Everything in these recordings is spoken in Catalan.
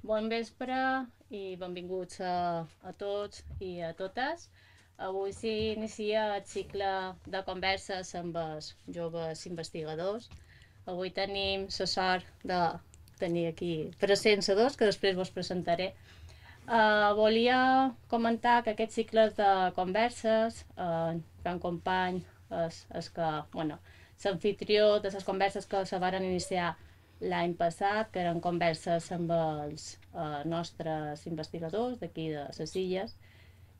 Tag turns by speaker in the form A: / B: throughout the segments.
A: Bon vespre i benvinguts a, a tots i a totes. Avui s'inicia el cicle de converses amb els joves investigadors. Avui tenim la sort de tenir aquí presents a dos, que després vos presentaré. Uh, volia comentar que aquests cicles de converses, uh, gran company és, és que, bueno, l'anfitrió de les converses que se varen iniciar l'any passat, que eren converses amb els eh, nostres investigadors d'aquí de les illes,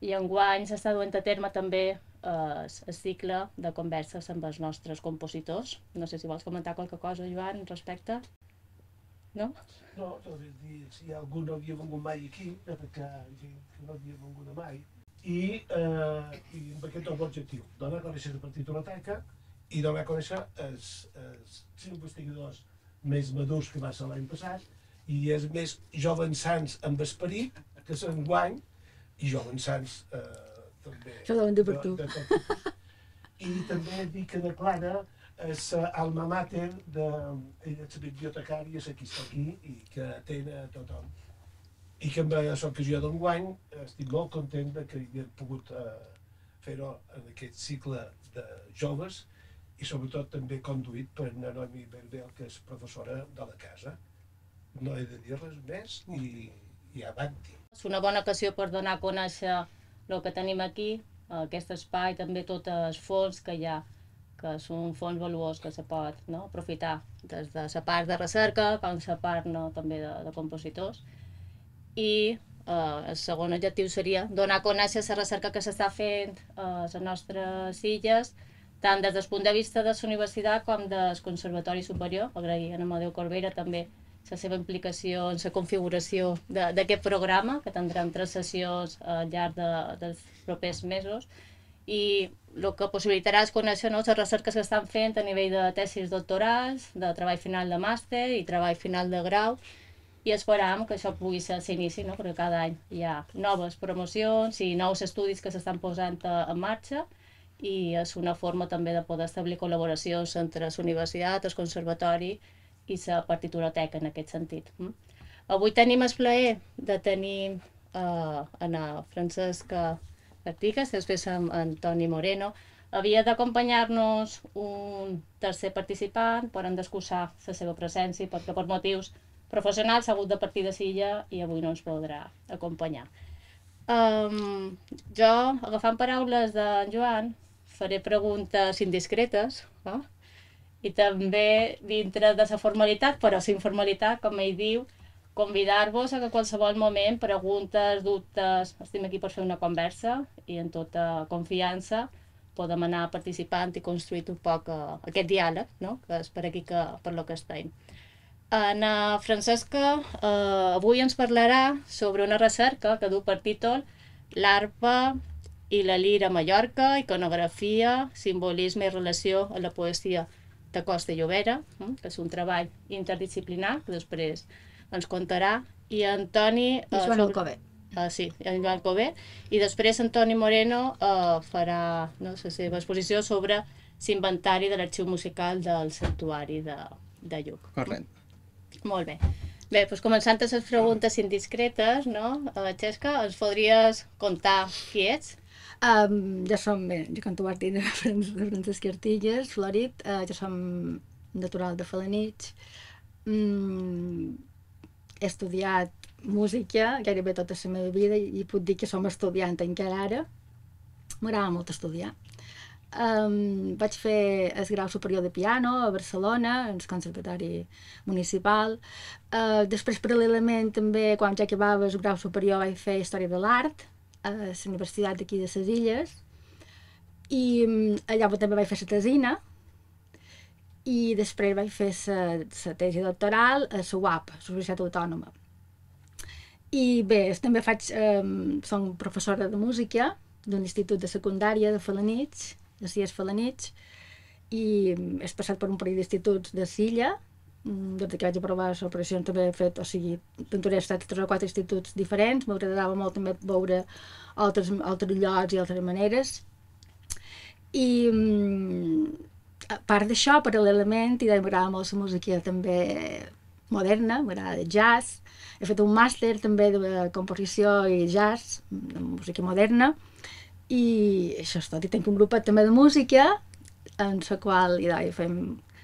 A: i enguany s'està duent a terme també eh, el cicle de converses amb els nostres compositors. No sé si vols comentar qualque cosa, Joan, respecte. No?
B: No, vull dir, si algú no havia vengut mai aquí, perquè que no havia vengut mai, i, eh, i amb aquest doble objectiu, donar a conèixer la partitoloteca i donar a conèixer els, els investigadors més madurs que va ser l'any passat i és més jovens sants amb esperit que s'enguany i jovens sants eh, també.
C: Això ho de per tu. De, de.
B: I també dic que declara és alma mater de ella és bibliotecària, aquí està aquí i que atén a tothom. I que amb l'ocasió d'enguany estic molt content de que he pogut eh, fer-ho en aquest cicle de joves i sobretot també conduït per Naomi Berbel, que és professora de la casa. No he de dir res més i, i avanti.
A: És una bona ocasió per donar a conèixer el que tenim aquí, aquest espai, també tots els fons que hi ha, que és un fons valuós que se pot no, aprofitar des de la part de recerca com la part no, també de, de compositors. I eh, el segon objectiu seria donar a conèixer la recerca que s'està fent a les nostres illes, tant des del punt de vista de la universitat com del Conservatori Superior. Agrair a Amadeu Corbera també la seva implicació en la configuració d'aquest programa, que tindrem tres sessions al llarg de, dels propers mesos, i el que possibilitarà és conèixer no, les recerques que estan fent a nivell de tesis doctorals, de treball final de màster i treball final de grau, i esperam que això pugui ser l'inici, no? perquè cada any hi ha noves promocions i nous estudis que s'estan posant en marxa, i és una forma també de poder establir col·laboracions entre la universitat, el conservatori i la partituroteca en aquest sentit. Mm? Avui tenim el plaer de tenir uh, en Francesc Artigas, després amb Antoni Moreno. Havia d'acompanyar-nos un tercer participant, per endescussar la seva presència, perquè per motius professionals ha hagut de partir de silla i avui no ens podrà acompanyar. Um, jo, agafant paraules de Joan, faré preguntes indiscretes, no? i també dintre de la formalitat, però la informalitat, com ell diu, convidar-vos a que qualsevol moment, preguntes, dubtes, estem aquí per fer una conversa i en tota confiança podem anar participant i construir un poc uh, aquest diàleg, no? que és per aquí que, per lo que estem. Ana Francesca uh, avui ens parlarà sobre una recerca que du per títol L'arpa i la lira a Mallorca, iconografia, simbolisme i relació a la poesia de Costa i Llobera, eh, que és un treball interdisciplinar, que després ens contarà, i Antoni...
C: I Joan eh, Alcobé.
A: Uh, sí, en Joan Alcobé. I després Antoni Moreno uh, farà no, la seva exposició sobre l'inventari de l'arxiu musical del santuari de, de Lluc.
D: Correcte.
A: Molt bé. Bé, doncs començant amb les preguntes indiscretes, no? Uh, Xesca, ens podries contar qui ets?
C: Um, ja som, bé, jo canto Martí de Francesc Artilles, Florit, uh, jo som natural de Falanich, mm, he estudiat música gairebé tota la meva vida i puc dir que som estudiant encara ara. M'agrada molt estudiar. Um, vaig fer el grau superior de piano a Barcelona, en el Conservatori Municipal. Uh, després, paral·lelament, també, quan ja acabava el grau superior, vaig fer Història de l'Art, a la Universitat d'aquí de les Illes. I mm, allà també vaig fer la tesina. I després vaig fer la tesi doctoral a la UAP, la Universitat Autònoma. I bé, també faig, eh, som professora de música d'un institut de secundària de Falanits, de Cies Falanits, i mm, he passat per un parell d'instituts de Silla, des que vaig aprovar les operacions també he fet, o sigui, he estat tres o quatre instituts diferents, m'agradava molt també veure altres, altres llocs i altres maneres. I mm, a part d'això, paral·lelament, i m'agrada molt la música també moderna, m'agrada jazz. He fet un màster també de composició i jazz, de música moderna, i això és tot. I tinc un grupet també de música, en la qual i d'ahir fem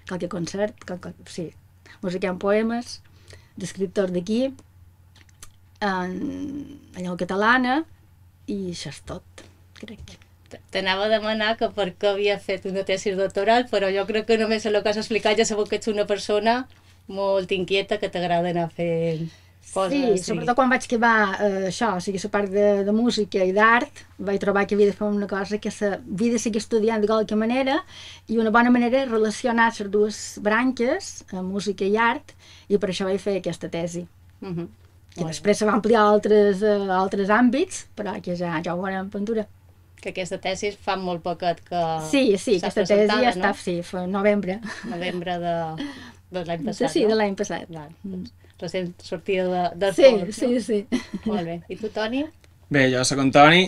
C: qualque concert, qualque, sí, musiquem poemes d'escriptors d'aquí, en, en llengua catalana, i això és tot, crec.
A: T'anava a demanar que per què havia fet una tesi doctoral, però jo crec que només el que has explicat ja sabeu que ets una persona molt inquieta que t'agrada anar fent
C: Sí, sí, sobretot quan vaig acabar eh, això, o sigui, la part de, de música i d'art, vaig trobar que havia de fer una cosa que havia de seguir estudiant de qualque manera i una bona manera és relacionar les dues branques, eh, música i art, i per això vaig fer aquesta tesi.
A: Uh -huh.
C: Que després se va ampliar a altres, a altres àmbits, però que ja, ja ho veurem en pintura
A: que aquesta tesi fa molt poquet que
C: Sí, sí, aquesta tesi ja no? està, sí, fa novembre.
A: Novembre de, de l'any passat,
C: Sí,
A: no?
C: de l'any passat.
A: Clar, doncs, recent sortida de, de
C: sí,
A: fons, no?
C: Sí, sí,
A: Molt bé. I tu, Toni?
D: Bé, jo sóc en Toni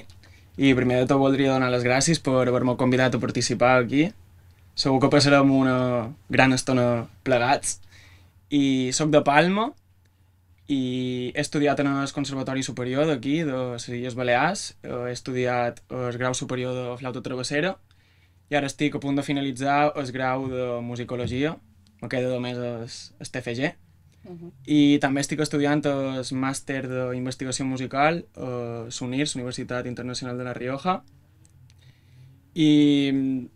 D: i primer de tot voldria donar les gràcies per haver-me convidat a participar aquí. Segur que passarem una gran estona plegats. I sóc de Palma, i he estudiat en el Conservatori Superior d'aquí, de les Illes Balears, he estudiat el grau superior de flauta travessera i ara estic a punt de finalitzar el grau de musicologia, me queda només el, el TFG, uh -huh. i també estic estudiant el màster d'investigació musical a SUNIRS, Universitat Internacional de la Rioja, i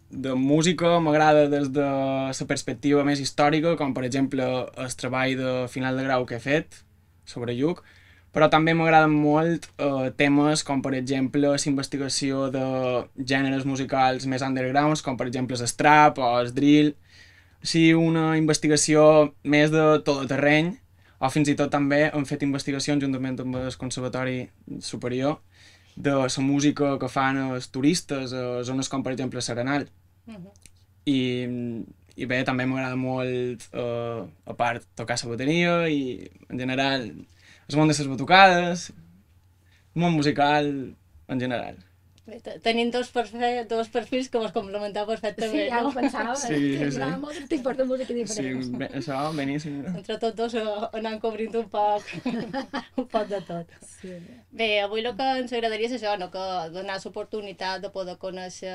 D: de música m'agrada des de la perspectiva més històrica, com per exemple el treball de final de grau que he fet, sobre Lluc, però també m'agraden molt eh, temes com per exemple la investigació de gèneres musicals més undergrounds, com per exemple el strap o el drill, sí, una investigació més de tot el terreny, o fins i tot també hem fet investigacions juntament amb el Conservatori Superior de la música que fan els turistes a zones com per exemple Serenal. Uh -huh. I i bé, també m'agrada molt, uh, a part, tocar la bateria i, en general, el món de les batucades, el món musical, en general.
A: Tenim dos, perfil, dos perfils que mos complementeu perfectament,
C: sí, ja ho pensava.
D: Sí, sí, sí.
C: molts tipus de música diferents.
D: Sí, això, beníssim.
A: Entre tots dos anant cobrint un poc, un poc de tot.
C: Sí.
A: Bé, avui el que ens agradaria és això, no? que donar l'oportunitat de poder conèixer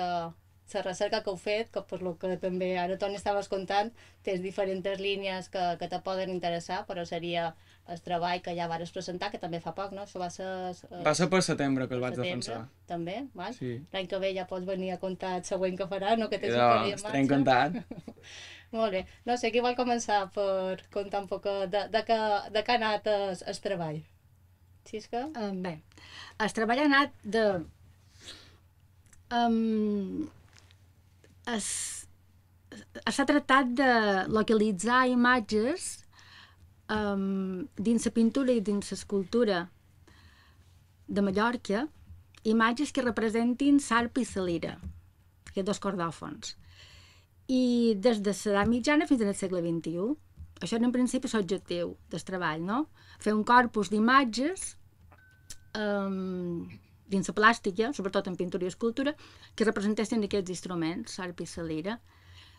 A: la recerca que heu fet, que per lo que també ara Toni estaves contant, tens diferents línies que, que te poden interessar, però seria el treball que ja vares presentar, que també fa poc, no? Això va ser...
D: Eh, va ser per setembre que el vaig
A: setembre,
D: defensar.
A: També, val?
D: Sí.
A: L'any que ve ja pots venir a contar el següent que farà, no? Que tens
D: no,
A: un
D: estaré encantat.
A: Molt bé. No sé, qui vol començar per contar un poc de, de, que, de què ha anat el, el treball? Xisca?
C: Um, bé, el treball ha anat de... Um, s'ha tractat de localitzar imatges um, dins la pintura i dins l'escultura de Mallorca, imatges que representin sarp i salira, aquests dos cordòfons. I des de l'edat mitjana fins al segle XXI. Això en principi és l'objectiu del treball, no? Fer un corpus d'imatges um, dins la plàstica, sobretot en pintura i escultura, que representessin aquests instruments, sarp i salira.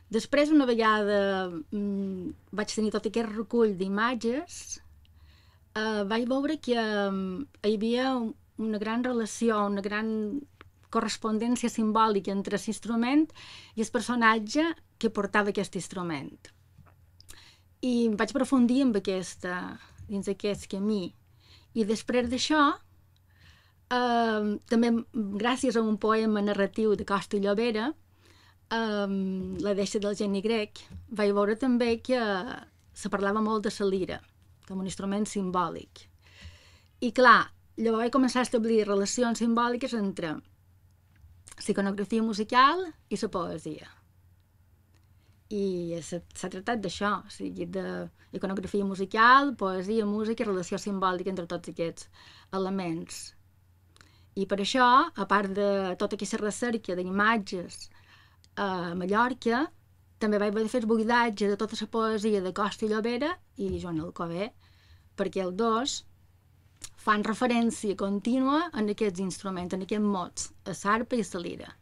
C: Després, una vegada mmm, vaig tenir tot aquest recull d'imatges, eh, vaig veure que eh, hi havia una gran relació, una gran correspondència simbòlica entre l'instrument i el personatge que portava aquest instrument. I vaig aprofundir en aquesta, dins aquest camí. I després d'això, Uh, també gràcies a un poema narratiu de Costa i Llobera, um, La deixa del geni grec, vaig veure també que se parlava molt de la lira, com un instrument simbòlic. I clar, llavors vaig començar a establir relacions simbòliques entre la iconografia musical i la poesia. I s'ha tractat d'això, o sigui, de iconografia musical, poesia, música i relació simbòlica entre tots aquests elements i per això, a part de tota aquesta recerca d'imatges a Mallorca, també vaig fer el buidatge de tota la poesia de Costa i Llobera i Joan Alcover, perquè els dos fan referència contínua en aquests instruments, en aquests mots, a sarpa i a la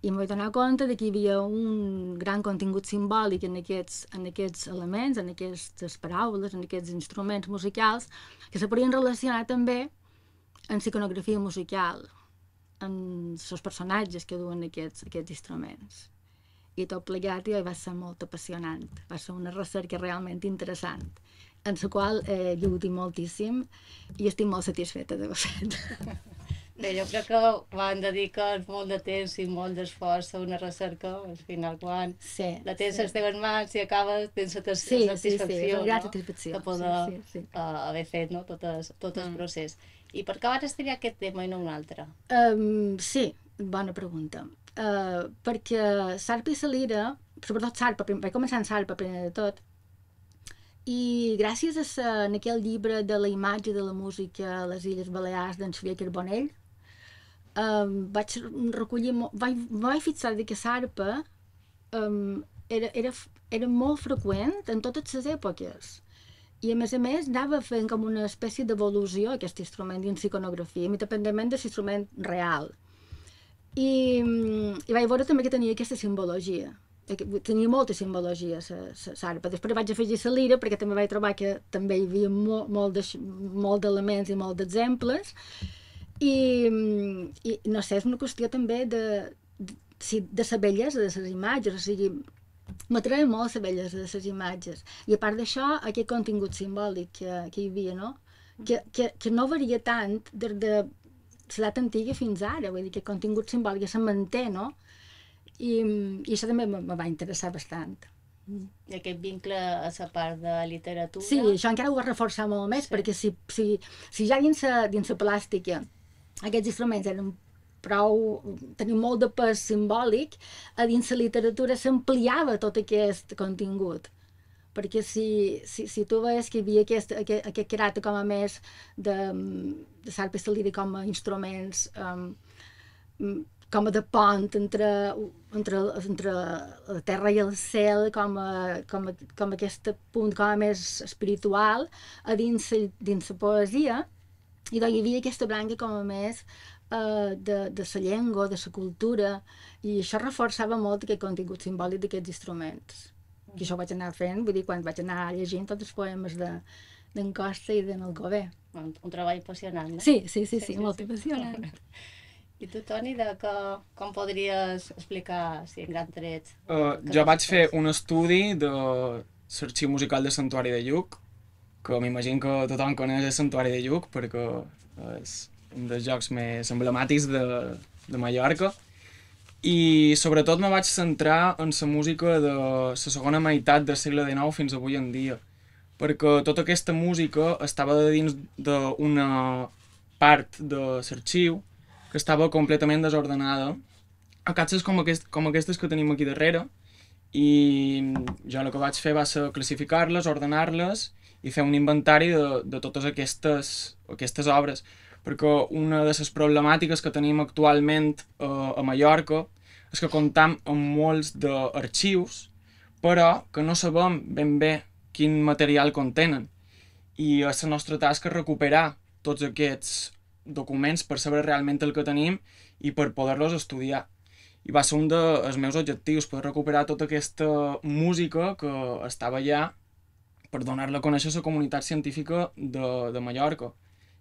C: i em vaig donar compte que hi havia un gran contingut simbòlic en aquests, en aquests elements, en aquestes paraules, en aquests instruments musicals, que se podien relacionar també en iconografia musical, en els personatges que duen aquests, aquests instruments. I tot plegat i va ser molt apassionant. Va ser una recerca realment interessant, en la qual he lluït moltíssim i estic molt satisfeta de fet.
A: Bé, jo crec que van dedicar molt de temps i molt d'esforç a una recerca, al final quan
C: Sí,
A: la tens
C: sí.
A: a les teves mans i acabes, tens la
C: Sí, sí, sí,
A: satisfacció,
C: una gran
A: no?
C: satisfacció.
A: de poder
C: Sí, sí, sí.
A: Uh, haver fet no? tot, el, tot el
C: Mm.
A: procés. I per què vas triar aquest tema i no un altre?
C: Um, sí, bona pregunta. Uh, perquè Sarpa i Salira, sobretot Sarpa, vaig començar en Sarpa primer de tot, i gràcies a sa, en aquell llibre de la imatge de la música a les Illes Balears d'en Xavier Carbonell, um, vaig recollir, vaig, vaig fixar que Sarpa um, era, era, era molt freqüent en totes les èpoques. I a més a més anava fent com una espècie d'evolució aquest instrument dins iconografia, independentment de l'instrument real. I, mm, I vaig veure també que tenia aquesta simbologia. Eh, Tenia molta simbologia, la sarpa. Després vaig afegir la lira, perquè també vaig trobar que també hi havia molt, molt de- d'elements i molt d'exemples. I, mm, I, no sé, és una qüestió també de, de, de la bellesa de les imatges, o sigui, m'atreva molt la bellesa de les imatges. I a part d'això, aquest contingut simbòlic que, que hi havia, no? Que, que, que no varia tant des de l'edat antiga fins ara, vull dir que el contingut simbòlic se manté, no? I, i això també me, va interessar bastant.
A: I aquest vincle a la part de literatura?
C: Sí, això encara ho va reforçar molt més,
A: sí.
C: perquè si, si, si ja dins la, dins la plàstica aquests instruments eren prou, tenien molt de pes simbòlic, a dins la literatura s'ampliava tot aquest contingut. Perquè si, si, si tu veies que hi havia aquest, aquest, aquest caràcter com a més de, de sarpa i salida com a instruments um, com a de pont entre, entre, entre la terra i el cel, com, a, com, a, com a aquest punt com a més espiritual, a dins, dins la poesia, i doncs hi havia aquesta branca com a més eh, de, de la llengua, de la cultura, i això reforçava molt aquest contingut simbòlic d'aquests instruments. I això ho vaig anar fent, vull dir, quan vaig anar llegint tots els poemes de d'en Costa i d'en Alcover.
A: Un, un treball apassionant, no?
C: Sí, sí, sí, sí,
A: Sí,
C: sí
A: sí,
C: molt
A: sí.
C: apassionant.
A: I tu, Toni, de que, com podries explicar, si en gran tret?
D: Uh,
A: que
D: jo vaig fer un estudi de l'arxiu musical de Santuari de Lluc, que m'imagino que tothom coneix el Santuari de Lluc, perquè és un dels jocs més emblemàtics de, de Mallorca. I sobretot me vaig centrar en la música de la segona meitat del segle XIX fins avui en dia, perquè tota aquesta música estava dins d'una part de l'arxiu que estava completament desordenada, a cases com, aquest, com aquestes que tenim aquí darrere, i jo el que vaig fer va ser classificar-les, ordenar-les i fer un inventari de, de totes aquestes, aquestes obres, perquè una de les problemàtiques que tenim actualment eh, a Mallorca és que comptam amb molts d'arxius, però que no sabem ben bé quin material contenen. I és la nostra tasca recuperar tots aquests documents per saber realment el que tenim i per poder-los estudiar. I va ser un dels meus objectius, poder recuperar tota aquesta música que estava allà per donar-la a conèixer a la comunitat científica de, de Mallorca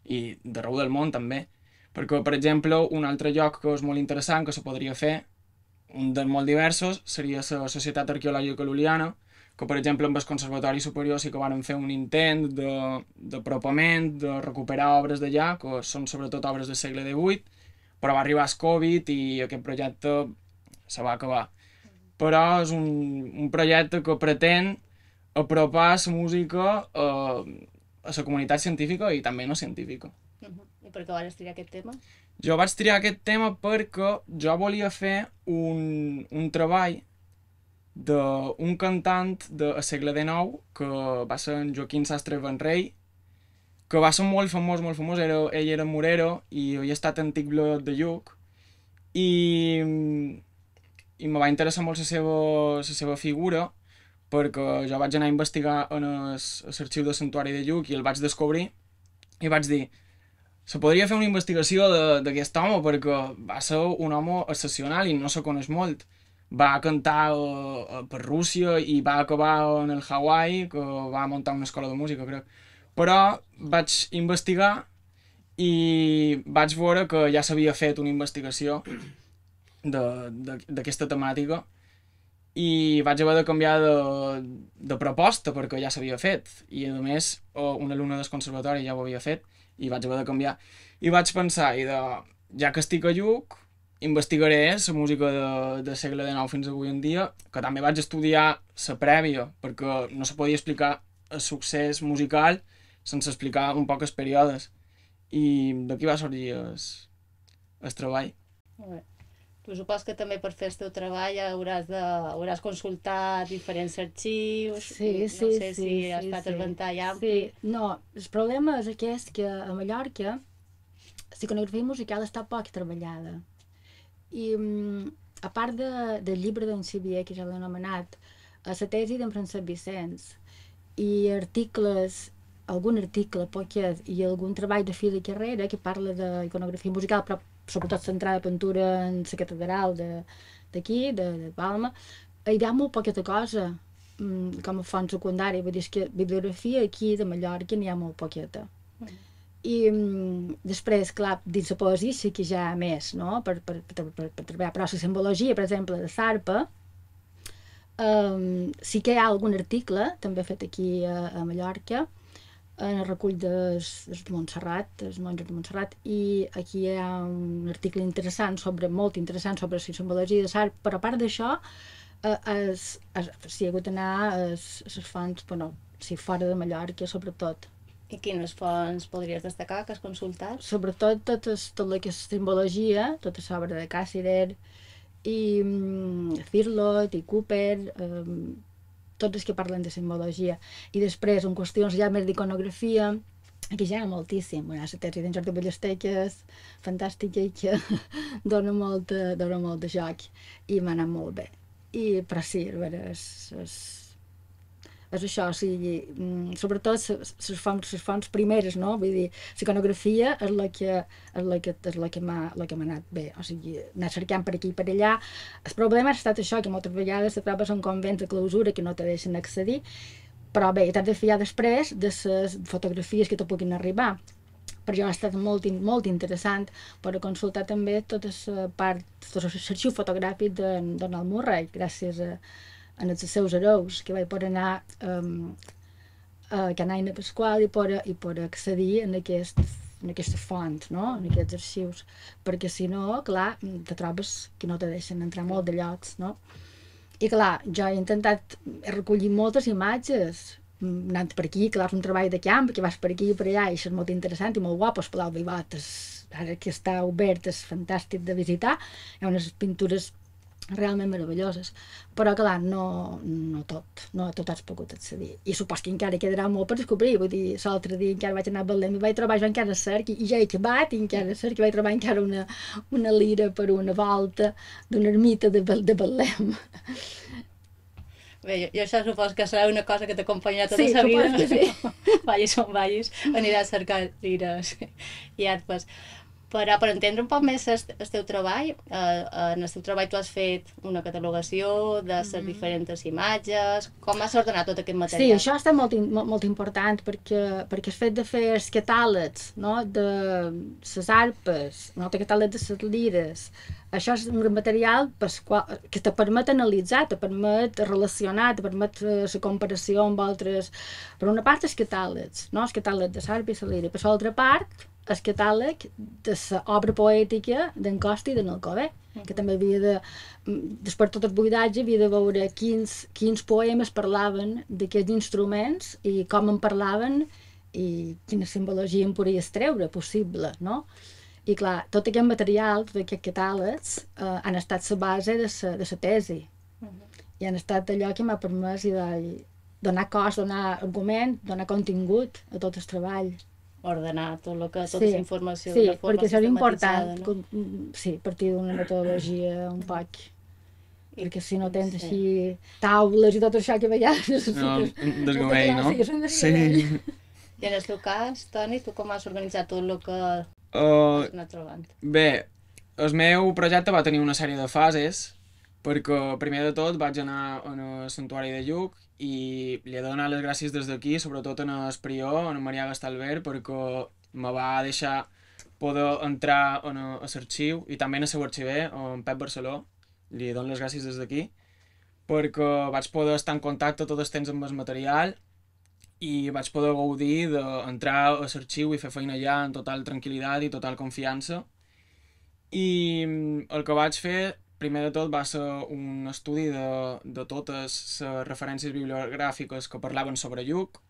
D: i d'arreu del món també. Perquè, per exemple, un altre lloc que és molt interessant que se podria fer, un dels molt diversos, seria la Societat Arqueològica Luliana, que per exemple amb el Conservatori Superior sí que van fer un intent de- de, de recuperar obres d'allà, que són sobretot obres del segle XVIII, però va arribar el Covid i aquest projecte se va acabar. Però és un, un projecte que pretén apropar la música a, a la comunitat científica i també no científica.
A: Uh -huh. I per què vas triar aquest tema?
D: Jo vaig triar aquest tema perquè jo volia fer un, un treball d'un cantant del segle XIX que va ser en Joaquim Sastre Benrei que va ser molt famós, molt famós, era, ell era morero i havia estat antic blot de Lluc i, i me va interessar molt la seva, la seva figura perquè jo vaig anar a investigar en l'arxiu del Santuari de Lluc i el vaig descobrir i vaig dir se podria fer una investigació de- d'aquest home perquè va ser un home excepcional i no se coneix molt. Va cantar uh, per Rússia i va acabar en el Hawaii, que va muntar una escola de música, crec. Però vaig investigar i vaig veure que ja s'havia fet una investigació de- de- d'aquesta temàtica i vaig haver de canviar de, de proposta perquè ja s'havia fet. I a més una alumna del conservatori ja ho havia fet i vaig haver de canviar. I vaig pensar i de, ja que estic a Lluc investigaré la música de, de segle XIX fins avui en dia que també vaig estudiar la prèvia perquè no se podia explicar el succés musical sense explicar un poc els períodes. I d'aquí va sorgir el, el treball.
A: Molt bé. Tu supos que també per fer el teu treball hauràs de hauràs consultat diferents arxius.
C: Sí,
A: no
C: sí,
A: sé
C: sí,
A: si has
C: sí,
A: fet
C: sí.
A: el ventall ampli.
C: Sí, no, el problema és aquest que a Mallorca la iconografia musical està poc treballada. I mm, a part de, del llibre d'en Xavier, que ja l'he anomenat, a la tesi d'en Francesc Vicenç i articles, algun article poquet i algun treball de fi de carrera que parla d'iconografia musical, però sobretot centrada en pintura en la catedral de- d'aquí, de, de Palma, hi ha molt poqueta cosa mm, com a font secundària, vull dir que bibliografia aquí de Mallorca n'hi ha molt poqueta. I mm, després, clar, dins la poesia sí que ja més, no?, per, per, per, per, per treballar, però la simbologia, per exemple, de Sarpa, um, sí que hi ha algun article, també fet aquí a, a Mallorca, en el recull de Montserrat, dels monjos de Montserrat, i aquí hi ha un article interessant, sobre molt interessant, sobre la simbologia de Sarp, però a part d'això, eh, es, es, si ha hagut d'anar a les fonts, bueno, si fora de Mallorca, sobretot.
A: I quines fonts podries destacar que has consultat?
C: Sobretot tot, es, tot el que és simbologia, tota l'obra de Cassirer, i mm, Thirlot, i Cooper, um, tots els que parlen de simbologia. I després, en qüestions ja més d'iconografia, aquí ja hi ha moltíssim. Bueno, la tesi d'en Jordi Ballester, que és fantàstica i que dona molt, dona molt de joc i m'ha anat molt bé. I, però sí, a veure, és, és, és això, o sigui, mm, sobretot les fonts, les fonts primeres, no? Vull dir, la iconografia és la que, és la que, és la que m'ha anat bé, o sigui, anar cercant per aquí i per allà. El problema ha estat això, que moltes vegades te trobes en convents de clausura que no te deixen accedir, però bé, t'has de fiar després de les fotografies que te puguin arribar. Per això ha estat molt, molt interessant per consultar també tota la part, tot l'arxiu fotogràfic de Donald Murray, gràcies a, a els seus hereus, que vaig poder anar um, a Canaina Pasqual i poder, i poder accedir en, aquest, en aquestes fonts, no? en aquests arxius, perquè si no, clar, te trobes que no te deixen entrar molt de llocs, no? I clar, jo he intentat, he recollit moltes imatges, mm, anant per aquí, clar, és un treball de camp, que vas per aquí i per allà, i això és molt interessant i molt guapo, el Palau d'Ibot, és, ara que està obert, és fantàstic de visitar, hi ha unes pintures realment meravelloses, però clar, no, no tot, no a tot has pogut accedir. I supos que encara quedarà molt per descobrir, vull dir, l'altre dia encara vaig anar a Betlem i vaig trobar jo encara cerc, i ja he acabat, i encara cerc, i vaig trobar encara una, una lira per una volta d'una ermita de, Bel- de Betlem.
A: Bé, jo, jo això supos que serà una cosa que t'acompanyarà tota
C: Sí,
A: la vida.
C: supos que sí.
A: vagis on vagis, aniràs a cercar lires i arpes. Però per entendre un poc més el, el teu treball, eh, en el teu treball tu has fet una catalogació de les diferents imatges, com has ordenat tot aquest
C: Sí,
A: material?
C: això ha estat molt, molt, molt important perquè, perquè el fet de fer els catàlegs no? de les arpes, no? el catàleg de les lires, això és un material qual, que te permet analitzar, te permet relacionar, te permet eh, la comparació amb altres... Per una part, els catàlegs, no? el catàleg de l'arpa i la lira, per l'altra part, el catàleg de l'obra poètica d'en Costa i d'en Alcover, que també havia de, mm, després de tot el buidatge, havia de veure quins, quins poemes parlaven d'aquests instruments i com en parlaven i quina simbologia en podia treure possible, no? I clar, tot aquest material, tot aquests catàlegs, eh, han estat la base de la, de la tesi. I han estat allò que m'ha permès i de, donar cos, donar argument, donar contingut a tot el treball.
A: Ordenar tot el que, tota
C: Sí,
A: la informació
C: Sí,
A: de forma
C: perquè això és important,
A: No?
C: com- sí, partir d'una metodologia un poc,
A: I-
C: perquè si no tens
A: sí.
C: així taules i tot això que vegades...
D: No, un desgavell, no?
C: Un
D: Sí.
A: I en el teu cas, Toni, tu com has organitzat tot el que
D: Uh,
A: Has anat trobant.
D: Bé, el meu projecte va tenir una sèrie de fases, perquè primer de tot vaig anar al santuari de Lluc i li donar les gràcies des d'aquí, sobretot en el prior, en Maria Gastalver, perquè me va deixar poder entrar en l'arxiu i també en el seu arxiver, en Pep Barceló, li dono les gràcies des d'aquí, perquè vaig poder estar en contacte tot el temps amb el material i vaig poder gaudir d'entrar a l'arxiu i fer feina allà en total tranquil·litat i total confiança. I mm, el que vaig fer, primer de tot, va ser un estudi de, de totes les referències bibliogràfiques que parlaven sobre Lluc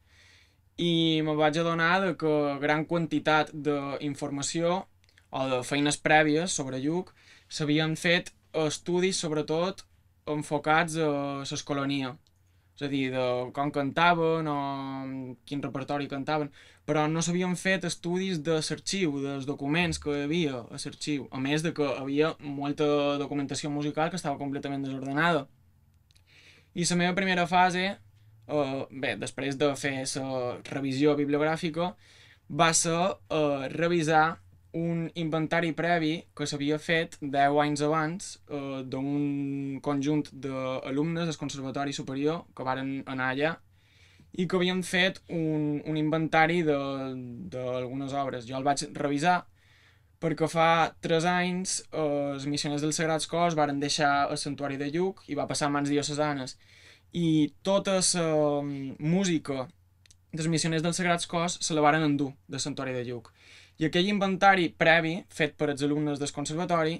D: i me vaig adonar de que gran quantitat d'informació o de feines prèvies sobre Lluc s'havien fet estudis sobretot enfocats a l'escolonia és a dir, de com cantaven o quin repertori cantaven, però no s'havien fet estudis de l'arxiu, dels documents que hi havia a l'arxiu, a més de que havia molta documentació musical que estava completament desordenada. I la meva primera fase, eh, bé, després de fer la revisió bibliogràfica, va ser eh, revisar un inventari previ que s'havia fet 10 anys abans eh, d'un conjunt d'alumnes del Conservatori Superior que varen anar allà i que havien fet un, un inventari d'algunes obres. Jo el vaig revisar perquè fa 3 anys eh, els missioners dels Sagrats Cors varen deixar el santuari de Lluc i va passar a mans diocesanes i tota la música dels missioners dels Sagrats Cors se la varen endur del santuari de Lluc i aquell inventari previ, fet per els alumnes del conservatori,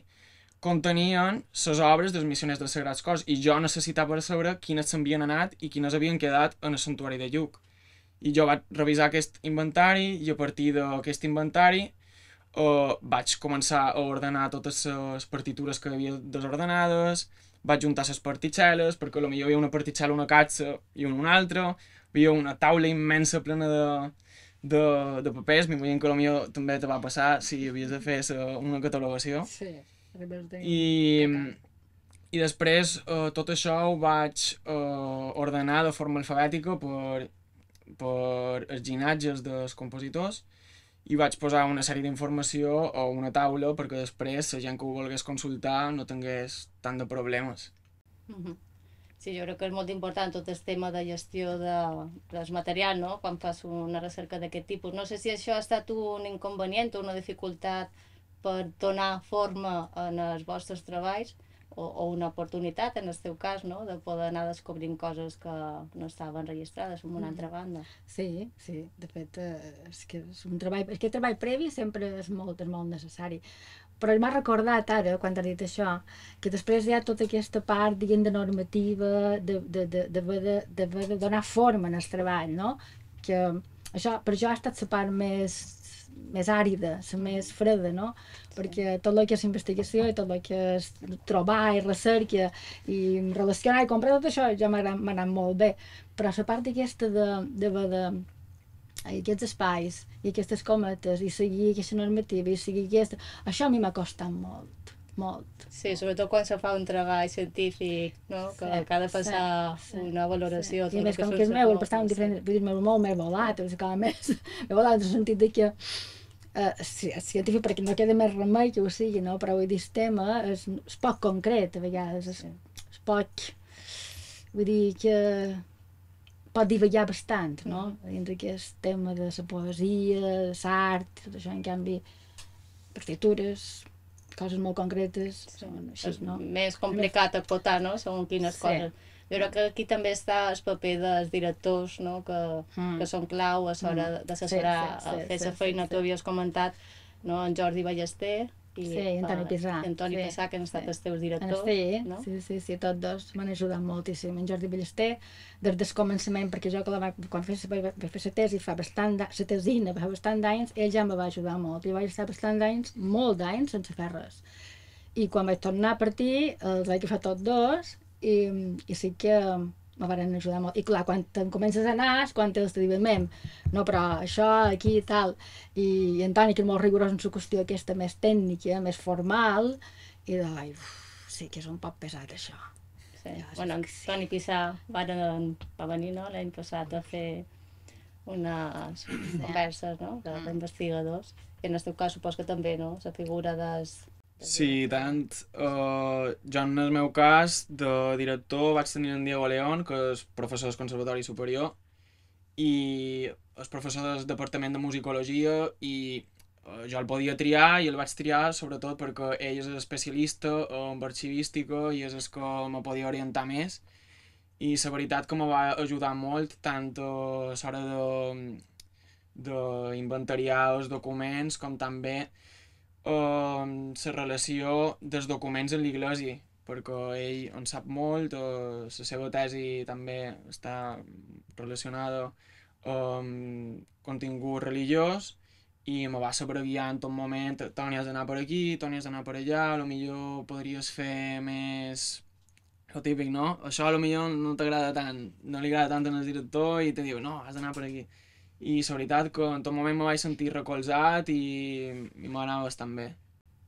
D: contenien les obres dels missioners dels Sagrats Cors i jo necessitava saber quines s'havien anat i quines havien quedat en el santuari de Lluc. I jo vaig revisar aquest inventari i a partir d'aquest inventari eh, vaig començar a ordenar totes les partitures que havia desordenades, vaig juntar les particel·les, perquè potser hi havia una particel·la, una catxa i una altra, hi havia una taula immensa plena de, de, de papers, m'imagino que potser també te va passar si havies de fer sa, una catalogació.
C: Sí,
D: I, i després eh, tot això ho vaig eh, ordenar de forma alfabètica per, per els ginatges dels compositors i vaig posar una sèrie d'informació o una taula perquè després la gent que ho volgués consultar no tingués tant de problemes.
A: Mm -hmm. Sí, jo crec que és molt important tot el tema de gestió de, dels materials, no? quan fas una recerca d'aquest tipus. No sé si això ha estat un inconvenient o una dificultat per donar forma en els vostres treballs o, o una oportunitat, en el teu cas, no? de poder anar descobrint coses que no estaven registrades en una mm. altra banda.
C: Sí, sí, de fet, eh, és que és un treball, aquest treball previ sempre és molt, és molt necessari però m'ha recordat ara, quan has dit això, que després hi ha tota aquesta part, diguem, de normativa, de, de, de, de, de, de, de donar forma en el treball, no? Que això, per això ha estat la part més, més àrida, la més freda, no? Sí. Perquè tot el que és investigació i tot el que és trobar i recerca i relacionar i comprar, tot això ja m'ha anat molt bé. Però la part aquesta de, de, de, de aquests espais i aquestes cometes i seguir aquesta normativa i seguir aquesta... Això a mi m'ha costat molt, molt.
A: Sí, sobretot quan se fa un treball científic, no? que, sí, que ha de passar sí, sí, una valoració.
C: Sí. I més com que és meu, el passava un diferent, vull dir, molt més volat, o sigui, més, més volat en el sentit de que uh, sí, és científic perquè no queda més remei que ho sigui, no? però vull dir, el tema és, és poc concret a vegades, és, és poc... Vull dir que pot divagar bastant, no? Dins aquest tema de la poesia, l'art, tot això, en canvi, partitures, coses molt concretes, són així, no?
A: Més complicat a acotar, no?, segons quines sí. coses. Jo crec que aquí també està el paper dels directors, no?, que, mm. que són clau a l'hora mm. d'assessorar, sí, sí, sí, fer la sí, feina sí, que havies comentat, no?, en Jordi Ballester,
C: i sí, i Antoni Pissà.
A: Antoni sí, Pissà, que han estat sí. els teus directors,
C: sí,
A: no?
C: Sí, sí, sí, tots dos m'han ajudat moltíssim. En Jordi Ballester, des del començament, perquè jo que la va, quan fer, vaig fer la tesi fa bastant, la tesina fa bastant d'anys, ell ja em va ajudar molt. Jo vaig estar bastant d'anys, molt d'anys, sense fer res. I quan vaig tornar a partir, els vaig fer tots dos, i, i sí que me van ajudar molt. I clar, quan te'n comences a anar és quan te'ls diuen, mem, no, però això aquí i tal. I, i en Toni, que és molt rigorós en la qüestió aquesta més tècnica, més formal, i de, ai, uf, sí que és un poc pesat això.
A: Sí. Ja, bueno, en Toni Pissà va, va venir no, l'any passat a fer unes converses no? de- d'investigadors. I en el teu cas supos que també, no? La figura des...
D: Sí, tant. Uh, jo, en el meu cas, de director, vaig tenir en Diego León, que és professor del Conservatori Superior, i és professor del Departament de Musicologia, i uh, jo el podia triar, i el vaig triar sobretot perquè ell és especialista en arxivística i és el que me podia orientar més, i la veritat que me va ajudar molt, tant a l'hora de, d'inventariar els documents, com també la relació dels documents en l'Iglésia, perquè ell en sap molt, uh, la seva tesi també està relacionada amb contingut religiós i me va saber guiar en tot moment, Toni has d'anar per aquí, Toni has d'anar per allà, a lo millor podries fer més lo típic, no? Això a lo millor no t'agrada tant, no li agrada tant al director i te diu, no, has d'anar per aquí. I la veritat que en tot moment me vaig sentir recolzat i, i m'anava bastant bé.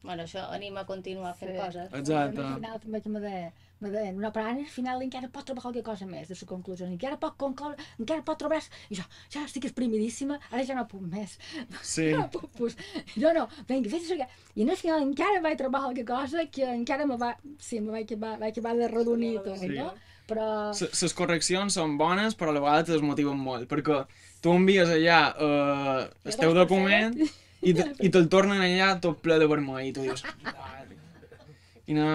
A: Bueno, això anima a continuar fent
C: Sí.
A: coses.
D: Exacte.
C: Al final també que me deia, me deia, no, però ara al final encara pot trobar qualque cosa més de la conclusió, encara pot concloure, encara pot trobar... I jo, ja estic exprimidíssima, ara ja no puc més.
D: Sí.
C: No puc, pues, no, no, vinga, fes això. I al final encara vaig trobar qualque cosa que encara me va, sí, me vaig acabar, vaig acabar de redonir tot,
D: Sí.
C: No? Però...
D: Les correccions són bones, però a la vegada te desmotiven molt, perquè tu envies allà uh, el teu document i, te, i te'l tornen allà tot ple de vermell i tu dius... "Ah, Quina...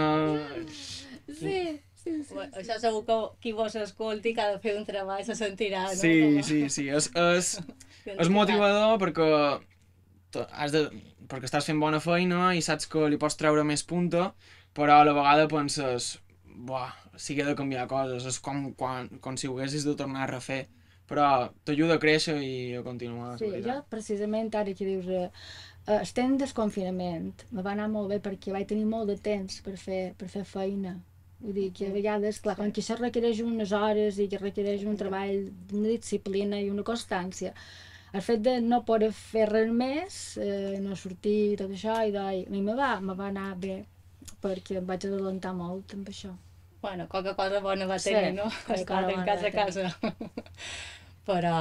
C: Sí, sí, sí.
A: Bueno, això segur que qui vos escolti que ha de fer un treball se sentirà, no?
D: Sí, sí, sí, és, és, és motivador perquè, has de, perquè estàs fent bona feina i saps que li pots treure més punta, però a la vegada penses, buah, sí que he de canviar coses, és com, quan, com si ho haguessis de tornar a refer, però t'ajuda a créixer i a continuar.
C: Sí, jo precisament ara que dius eh, eh, estem en desconfinament, me va anar molt bé perquè vaig tenir molt de temps per fer, per fer feina. Vull dir que a vegades, clar, com que això requereix unes hores i que requereix un treball d'una disciplina i una constància, el fet de no poder fer res més, eh, no sortir i tot això, i de, a mi me va, me va anar bé perquè em vaig adelantar molt amb això.
A: Bueno, qualque cosa bona va
C: Sí,
A: tenir, no?
C: qualque
A: Estar
C: cosa
A: en casa a casa. Però,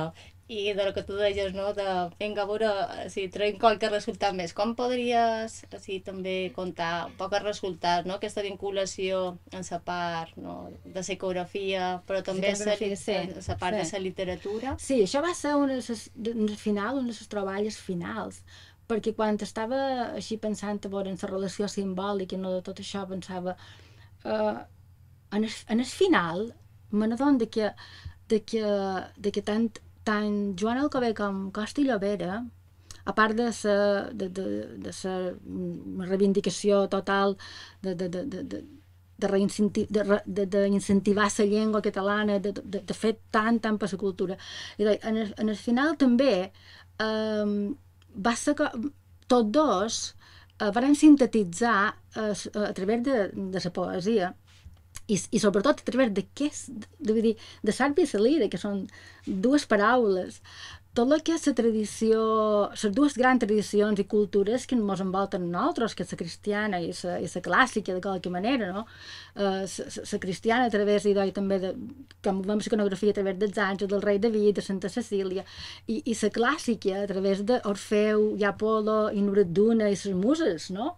A: i de lo que tu deies, no? De, vinga, a veure si traiem qualque resultat més. Com podries, si també contar un poc els resultats, no? Aquesta vinculació en la part no? de psicografia, però també
C: Psicografia, sí,
A: en la part
C: sí.
A: de la literatura.
C: Sí, això va ser un dels, final, un dels treballs finals, perquè quan estava així pensant a veure en la relació simbòlica i no de tot això, pensava eh, en, el, en el final me n'adono de que, de que, de que tant, tant Joan Alcover com Costa i Llobera a part de sa, de, de, de sa reivindicació total de, de, de, de, de, de, la llengua catalana, de, de, de fer tant, tant per la cultura. I en, el, en el final també eh, va ser que tots dos eh, van sintetitzar eh, a través de, de la poesia i, i sobretot a través de què és, de, vull dir, de Sarvi i Salira, que són dues paraules, tot el que és la tradició, les dues grans tradicions i cultures que ens envolten nosaltres, que és la cristiana i la, i la clàssica, de qualque manera, no? Eh, la cristiana a través, i d'oi també, de, com veiem iconografia, a través dels àngels, del rei David, de Santa Cecília, i, i la clàssica a través d'Orfeu, i Apolo, i Nuredduna, i les muses, no?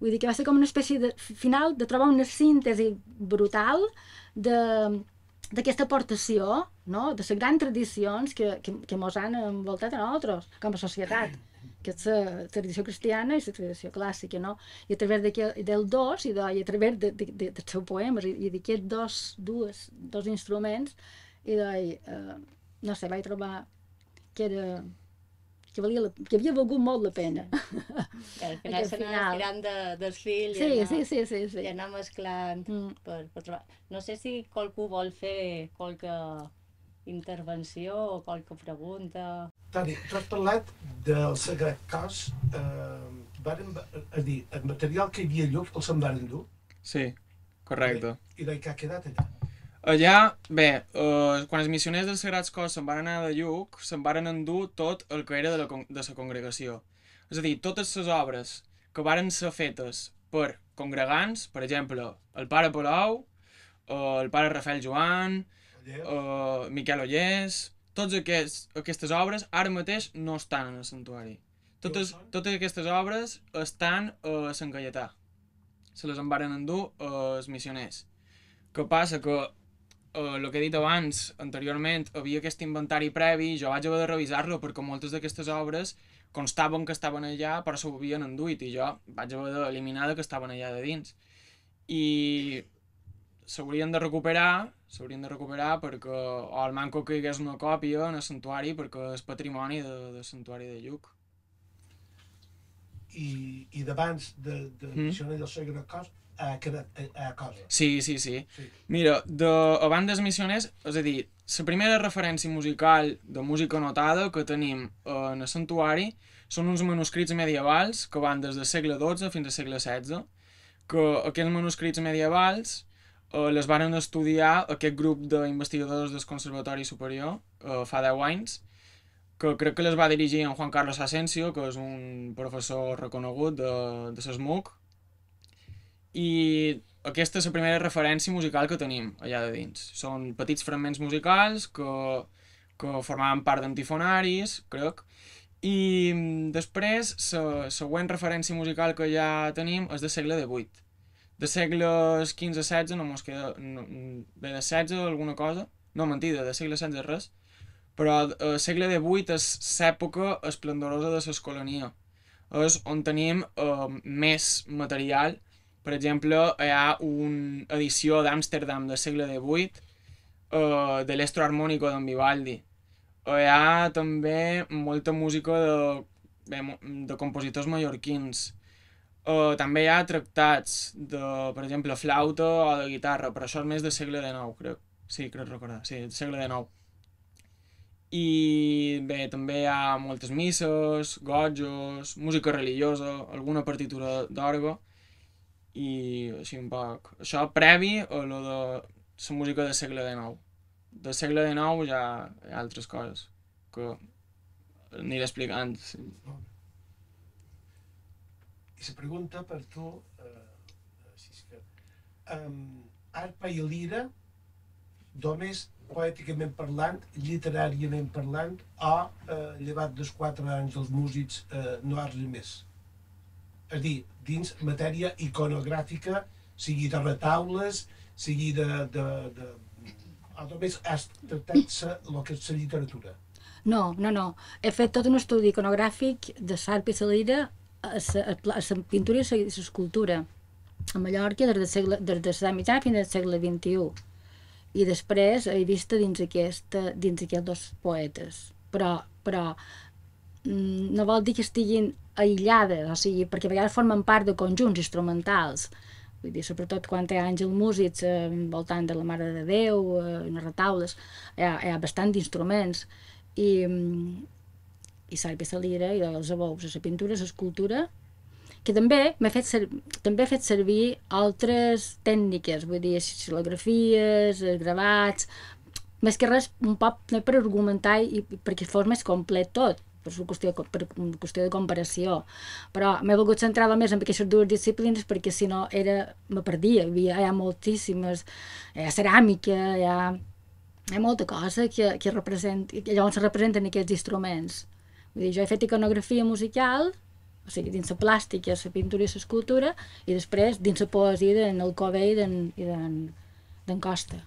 C: Vull dir que va ser com una espècie de final de trobar una síntesi brutal d'aquesta aportació no? de les grans tradicions que, que, que mos han envoltat a nosaltres com a societat que és la tradició cristiana i la tradició clàssica, no? I a través del dos, i, de, i a través de, de, de, dels seus poemes i, i d'aquests dos, dues, dos instruments, i de, eh, no sé, vaig trobar que era que, valia la, que havia valgut molt la pena.
A: Que al final s'anava tirant de, dels fills
C: Sí,
A: i, anar,
C: sí, sí, sí, sí.
A: i anar mesclant
C: Mm.
A: per, per trobar... No sé si qualcú vol fer qualque intervenció o qualque pregunta.
B: Toni, tu has parlat del Sagrat Cos. Eh, varen, és a dir, el material que hi havia lloc el se'n varen dur
D: Sí, correcte.
B: i de què ha quedat allà.
D: Allà, bé, uh, quan els missioners dels Sagrats Cos se'n van anar de Lluc, se'n van endur tot el que era de la, de la congregació. És a dir, totes les obres que varen ser fetes per congregants, per exemple, el pare Palau, uh, el pare Rafael Joan, uh, Miquel Ollés, tots aquests, aquestes obres ara mateix no estan en el santuari. Totes, totes aquestes obres estan a Sant Gaietà. Se les en varen endur els missioners. Què passa? Que eh, el que he dit abans, anteriorment, havia aquest inventari previ, jo vaig haver de revisar-lo perquè moltes d'aquestes obres constaven que estaven allà però s'ho havien enduit i jo vaig haver d'eliminar que estaven allà de dins. I s'haurien de recuperar, s'haurien de recuperar perquè o al manco que hi hagués una còpia en el santuari perquè és patrimoni de, del santuari de Lluc.
B: I, i d'abans de, de
D: Mm.
B: missioner del Segre Cos a, quedat, a, a cosa.
D: Sí, sí, sí.
B: Sí.
D: Mira, de, abans dels missioners, és a dir, la primera referència musical de música notada que tenim en el santuari són uns manuscrits medievals que van des del segle XII fins al segle XVI, que aquests manuscrits medievals eh, les varen estudiar aquest grup d'investigadors del Conservatori Superior eh, fa 10 anys, que crec que les va dirigir en Juan Carlos Asensio, que és un professor reconegut de, de l'ESMUC, i aquesta és la primera referència musical que tenim allà de dins. Són petits fragments musicals que, que formaven part d'antifonaris, crec, i mm, després la següent referència musical que ja tenim és del segle XVIII. De segles XV-XVI no mos queda... No, bé, de XVI alguna cosa? No, mentida, de segle XVI res. Però el segle XVIII és l'època esplendorosa de l'escolania. És on tenim eh, més material per exemple, hi ha una edició d'Amsterdam del segle XVIII uh, de l'Estro Armónico d'en Vivaldi. Uh, hi ha també molta música de, bé, de compositors mallorquins. Uh, també hi ha tractats de, per exemple, flauta o de guitarra, però això és més del segle XIX, crec. Sí, crec recordar, sí, del segle XIX. I bé, també hi ha moltes misses, gojos, música religiosa, alguna partitura d'orgue i així un poc. Això previ a lo de la música del segle XIX. Del segle XIX ja hi ha altres coses que aniré explicant.
B: I la pregunta per tu, eh, si és que, um, arpa i lira, només poèticament parlant, literàriament parlant, o eh, llevat dels quatre anys dels músics eh, no has més. És a dir, dins matèria iconogràfica, sigui de retaules, sigui de... de, de o només has tractat el que és la literatura.
C: No, no, no. He fet tot un estudi iconogràfic de Sarp i Salira a la pintura i l'escultura a Mallorca des del segle, des del segle mitjà fins al segle XXI. I després he vist dins, aquesta, dins aquests dos poetes. Però, però mm, no vol dir que estiguin aïllades, o sigui, perquè a vegades formen part de conjunts instrumentals. Vull dir, sobretot quan ha àngel músics eh, voltant de la Mare de Déu, eh, en les retaules, hi ha, hi ha bastant d'instruments. I, mm, i Sarp i Salira, i els abous, la pintura, l'escultura, que també m'he fet, ser, també fet servir altres tècniques, vull dir, xilografies, eh, gravats, més que res un poc per argumentar i i perquè fos més complet tot, per qüestió, per qüestió de comparació. Però m'he volgut centrar més en aquestes dues disciplines perquè si no era, me perdia, hi, havia, hi ha moltíssimes, hi ha ceràmica, hi ha, hi ha molta cosa que, que representa, que llavors se representen aquests instruments. Vull dir, jo he fet iconografia musical, o sigui, dins la plàstica, la pintura i l'escultura, i després dins la poesia d'en Alcobé i d'en Costa.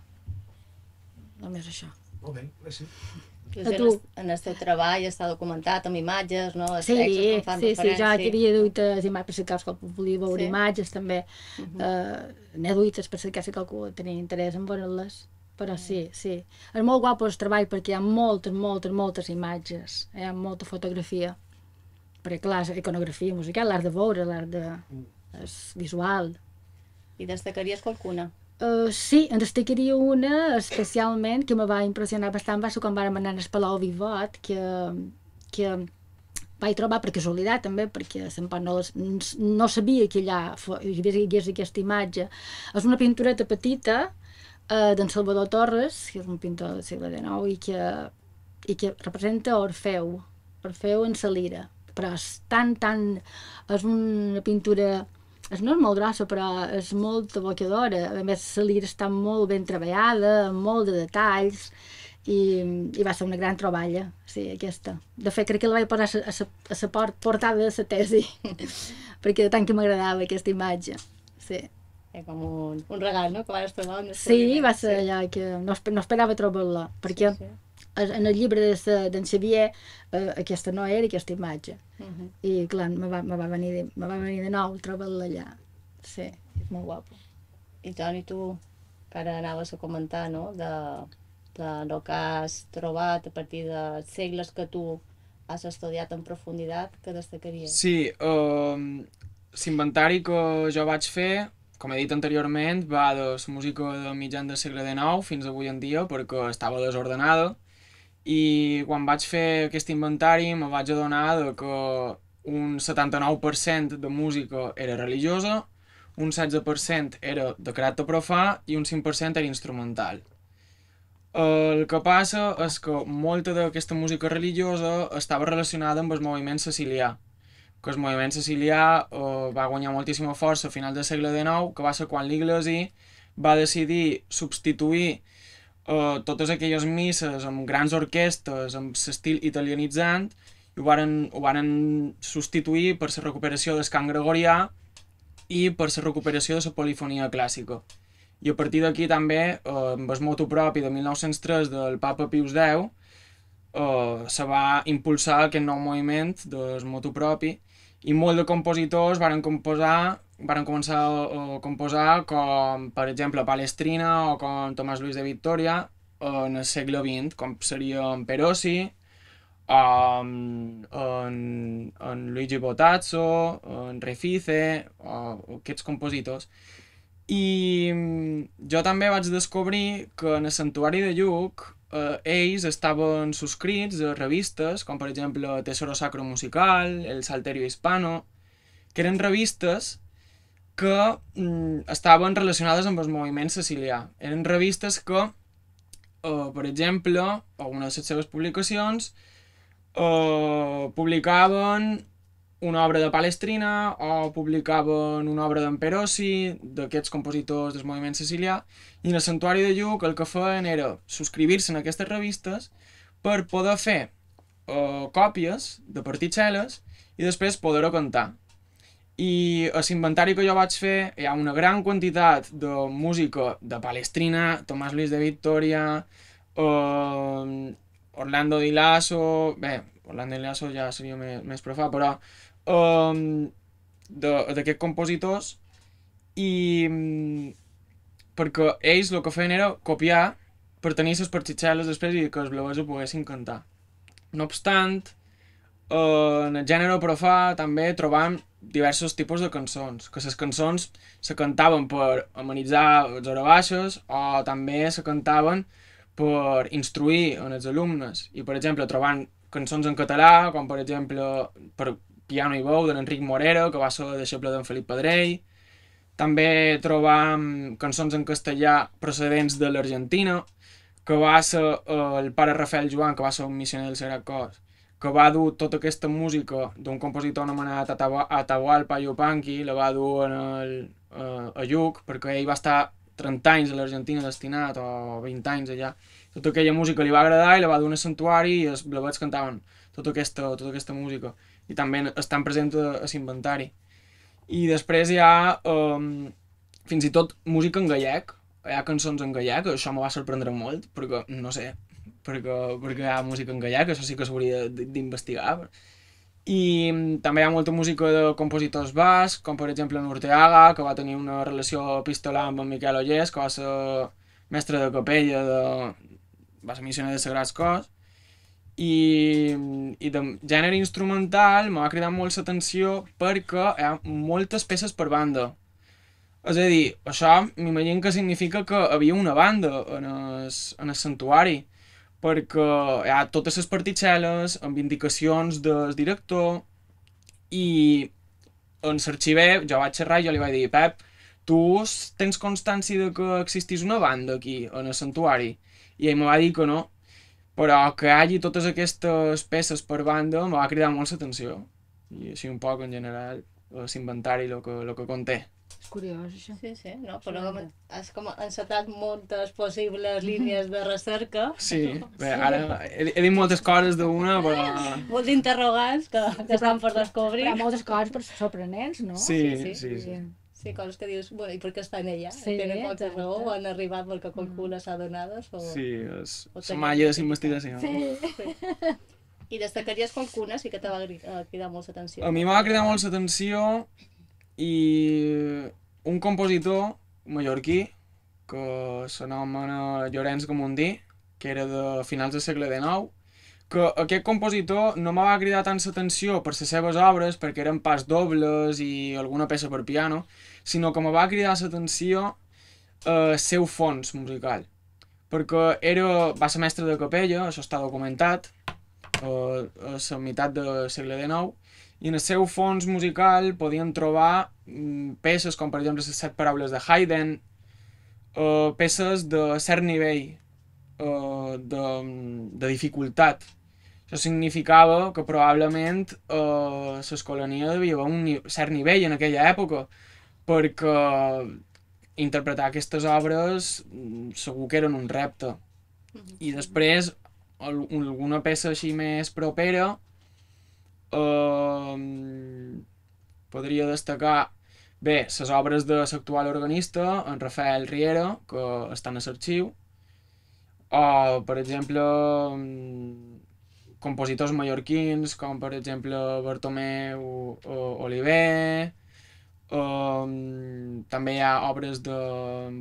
C: Només això.
B: Molt bé, gràcies.
C: A
A: en,
C: tu.
A: el, en el seu treball està documentat amb imatges, no? Els
C: Sí,
A: textos fan
C: sí, sí, jo
A: referència.
C: aquí havia duit les imatges per si cas qualcú volia veure
A: Sí.
C: imatges també. Uh -huh. uh, N'he duites per si qualcú tenia interès en veure-les. Però sí, sí. És molt guapo el treball perquè hi ha moltes, moltes, moltes imatges. Hi ha molta fotografia. Perquè clar, la iconografia musical, l'art de veure, l'art de... és visual.
A: I destacaries qualcuna?
C: Uh, sí, en destacaria una especialment que me va impressionar bastant, va ser quan vam anar al Palau Vivot, que, que vaig trobar per casualitat també, perquè tampoc no, no sabia que allà hi hagués, aquesta imatge. És una pintureta petita uh, d'en Salvador Torres, que és un pintor del segle XIX i que, i que representa Orfeu, Orfeu en Salira. Però és tan, tan... és una pintura és, no és molt grossa, però és molt evocadora. A més, la lira està molt ben treballada, amb molt de detalls, i, i va ser una gran troballa, sí, aquesta. De fet, crec que la vaig posar a la portada de la tesi, perquè de tant que m'agradava aquesta imatge, sí.
A: És com un, un regal, no?, que vas trobar.
C: Sí, va ser sí. allò que no, no esperava trobar-la, perquè sí, sí. En el llibre d'en de Xavier eh, aquesta no era aquesta imatge. Uh -huh. I clar, me va, me va, venir, de, me va venir de nou trobar-la allà. Sí, és molt guapo.
A: I Toni, tu, que ara anaves a comentar, no?, de, de lo que has trobat a partir de segles que tu has estudiat en profunditat, que destacaries?
D: Sí, uh, l'inventari que jo vaig fer com he dit anteriorment, va de la música de mitjan del segle XIX fins avui en dia perquè estava desordenada i quan vaig fer aquest inventari me vaig adonar de que un 79% de música era religiosa, un 16% era de caràcter profà i un 5% era instrumental. El que passa és que molta d'aquesta música religiosa estava relacionada amb el moviment sicilià, que el moviment sicilià eh, va guanyar moltíssima força a finals del segle XIX, que va ser quan l'Iglesi va decidir substituir eh, totes aquelles misses amb grans orquestes, amb l'estil italianitzant, i ho varen, ho varen substituir per la recuperació del cant gregorià i per la recuperació de la polifonia clàssica. I a partir d'aquí també, eh, amb el motu propi de 1903 del papa Pius X, eh, se va impulsar aquest nou moviment del motu propi i molts de compositors varen composar varen començar a, composar com, per exemple, Palestrina o com Tomàs Luis de Victoria en el segle XX, com seria en Perossi, um, en, en Luigi Botazzo, en Refice, o aquests compositors. I jo també vaig descobrir que en el Santuari de Lluc eh, ells estaven subscrits a revistes, com per exemple Tesoro Sacro Musical, El Salterio Hispano, que eren revistes que mm, estaven relacionades amb el moviment sicilià. Eren revistes que, eh, per exemple, a una de les seves publicacions, eh, publicaven una obra de Palestrina o publicaven una obra d'en Perossi, d'aquests compositors del moviment sicilià, i en el Santuari de Lluc el que feien era subscribir-se en aquestes revistes per poder fer uh, còpies de particel·les i després poder-ho cantar. I a l'inventari que jo vaig fer hi ha una gran quantitat de música de Palestrina, Tomàs Luis de Victoria, uh, Orlando Di Lasso... Bé, Orlando Di Lasso ja seria més, més profà, però um, d'aquests compositors i um, perquè ells el que feien era copiar per tenir les partitxeles després i que els blauers ho poguessin cantar. No obstant, uh, en el gènere profà també trobam diversos tipus de cançons, que les cançons se cantaven per amenitzar els hores o també se cantaven per instruir en els alumnes i per exemple trobant cançons en català com per exemple per Piano i veu d'Enric Morera, que va ser deixeble d'en Felip Pedrell. També trobam cançons en castellà procedents de l'Argentina, que va ser eh, el pare Rafael Joan, que va ser un missioner del Sagrat Cos, que va dur tota aquesta música d'un compositor anomenat Atahualpa Yupanqui, la va dur en el, eh, a Lluc, perquè ell va estar 30 anys a l'Argentina destinat, o 20 anys allà. Tota aquella música li va agradar i la va dur a santuari i els blavets cantaven tota aquesta, tota aquesta música i també estan presents a, a l'inventari. I després hi ha um, fins i tot música en gallec, hi ha cançons en gallec, això me va sorprendre molt, perquè, no sé, perquè, perquè hi ha música en gallec, això sí que s'hauria d'investigar. I també hi ha molta música de compositors bas, com per exemple en Urteaga, que va tenir una relació epistolar amb en Miquel Ollés, que va ser mestre de capella, de... va ser missioner de Sagrats Cos, i, i de gènere instrumental m'ha cridat molt l'atenció perquè hi ha moltes peces per banda. És a dir, això m'imagino que significa que havia una banda en el, en el santuari, perquè hi ha totes les particel·les amb indicacions del director i en l'arxiver jo vaig xerrar i jo li vaig dir Pep, tu tens constància de que existís una banda aquí, en el santuari? I ell me va dir que no, però que hi hagi totes aquestes peces per banda em va cridar molt l'atenció i així un poc en general l'inventari el que, el que conté.
C: És curiós, això.
A: Sí, sí, no? Però
C: Sí.
A: com, has com encetat moltes possibles línies de recerca,
D: Sí, bé, ara he, he dit moltes coses d'una, però...
A: molts interrogants que, que estan per descobrir.
C: Hi ha moltes coses per sorprenents, no?
D: Sí,
A: sí,
D: sí, sí.
A: Sí, coses que dius, bueno, i per què estan allà?
C: Sí,
A: Tenen molta
C: exacte.
A: raó o han arribat perquè qualcú les ha donades? O...
D: Sí, és,
A: O
D: són malles d'investigació.
C: Sí.
A: I destacaries qualcuna, sí que te va cridar molt l'atenció.
D: A mi m'ha cridat molt l'atenció i un compositor mallorquí que s'anomena Llorenç Gamundí, que era de finals del segle XIX, que aquest compositor no m'ha cridat tant l'atenció per les seves obres, perquè eren pas dobles i alguna peça per piano, sinó que me va cridar l'atenció el seu fons musical. Perquè era, va ser mestre de capella, això està documentat, eh, a la meitat del segle XIX, i en el seu fons musical podien trobar mm, peces com per exemple les set paraules de Haydn, eh, peces de cert nivell eh, de, de dificultat. Això significava que probablement eh, l'escolania devia haver un ni cert nivell en aquella època, perquè interpretar aquestes obres mm, segur que eren un repte. I després, al- alguna peça així més propera, eh, podria destacar bé, les obres de l'actual organista, en Rafael Riera, que estan a l'arxiu, o, per exemple, mm, compositors mallorquins, com per exemple Bartomeu o Oliver, um, també hi ha obres de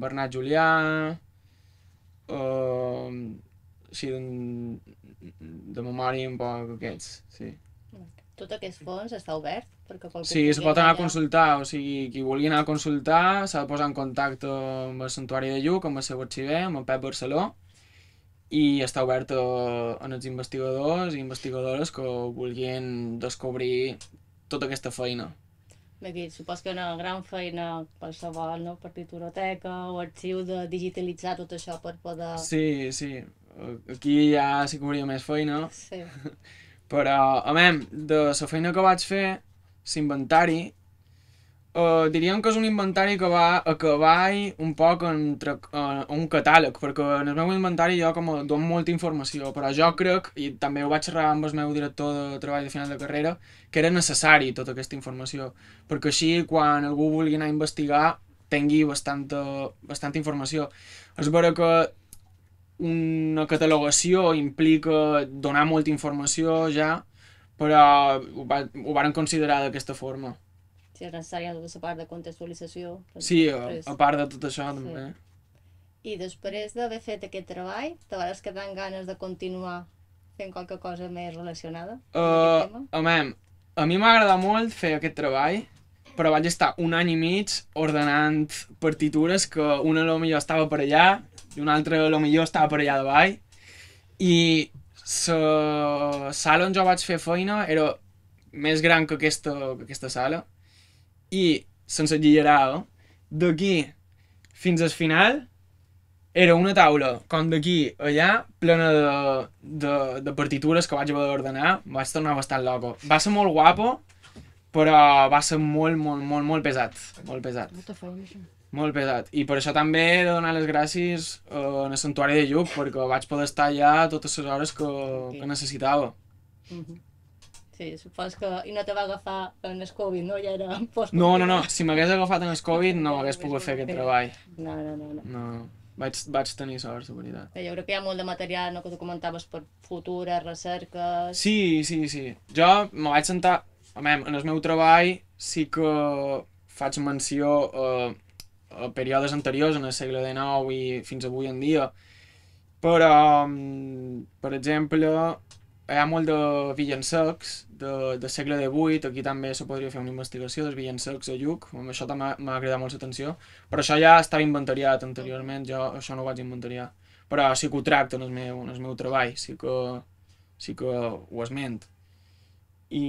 D: Bernat Julià, um, així de, de memòria un poc aquests, sí.
A: Tot aquest fons està obert perquè
D: Sí,
A: pugui
D: pot anar a
A: allà.
D: consultar, o sigui, qui vulgui anar a consultar s'ha de posar en contacte amb el Santuari de Lluc, amb el seu arxiver, amb el Pep Barceló, i està obert a, a els investigadors i investigadores que vulguin descobrir tota aquesta feina.
A: Aquí supos que una gran feina qualsevol, no? partituroteca o arxiu de digitalitzar tot això per poder...
D: Sí, sí, aquí ja sí que hauria més feina,
A: Sí.
D: Però, a més, de la feina que vaig fer, l'inventari, uh, diríem que és un inventari que va a cavall un poc entre uh, un catàleg, perquè en el meu inventari jo com a dono molta informació, però jo crec, i també ho vaig xerrar amb el meu director de treball de final de carrera, que era necessari tota aquesta informació, perquè així quan algú vulgui anar a investigar tingui bastanta, bastanta informació. És vera que una catalogació implica donar molta informació ja, però ho, va, ho varen considerar d'aquesta forma.
A: Si és necessària tota la part de contextualització. doncs
D: Sí, a,
A: després-
D: a part de tot això també.
A: I després d'haver fet aquest treball, te vas quedar amb ganes de continuar fent qualque cosa més relacionada amb
D: Uh,
A: aquest tema?
D: a, mem, a mi m'ha agradat molt fer aquest treball, però vaig estar un any i mig ordenant partitures que una a lo millor estava per allà i una altra a lo millor estava per allà davall i la sala on jo vaig fer feina era més gran que aquesta, que aquesta sala i, sense exagerar, eh, d'aquí fins al final era una taula, com d'aquí allà, plena de, de, de partitures que vaig haver d'ordenar. Vaig tornar bastant loco. Va ser molt guapo, però va ser molt, molt, molt, molt pesat. Molt pesat.
C: Molta feina, això.
D: Molt pesat. I per això també he de donar les gràcies eh, al Santuari de Lluc, perquè vaig poder estar allà totes les hores que, que necessitava.
A: Mhm. Sí, supos que... I no te va agafar en el Covid, no? Ja era post
D: No, no, no. Si m'hagués agafat en el Covid no hagués pogut fer aquest treball.
A: No, no, no. no.
D: No, vaig, vaig tenir sort, la veritat.
A: Jo crec que hi ha molt de material no, que tu comentaves per futures, recerques...
D: Sí, sí, sí. Jo me vaig sentar... Mem, en el meu treball sí que faig menció a, a períodes anteriors, en el segle XIX i fins avui en dia. Però, mm, per exemple, hi ha molt de villensecs de, del segle XVIII, aquí també se podria fer una investigació dels villensecs a Lluc, amb això també m'ha cridat molt l'atenció, però això ja estava inventariat anteriorment, jo això no ho vaig inventariar. Però sí que ho tracto en el meu, en el meu treball, sí que, sí que ho esment. I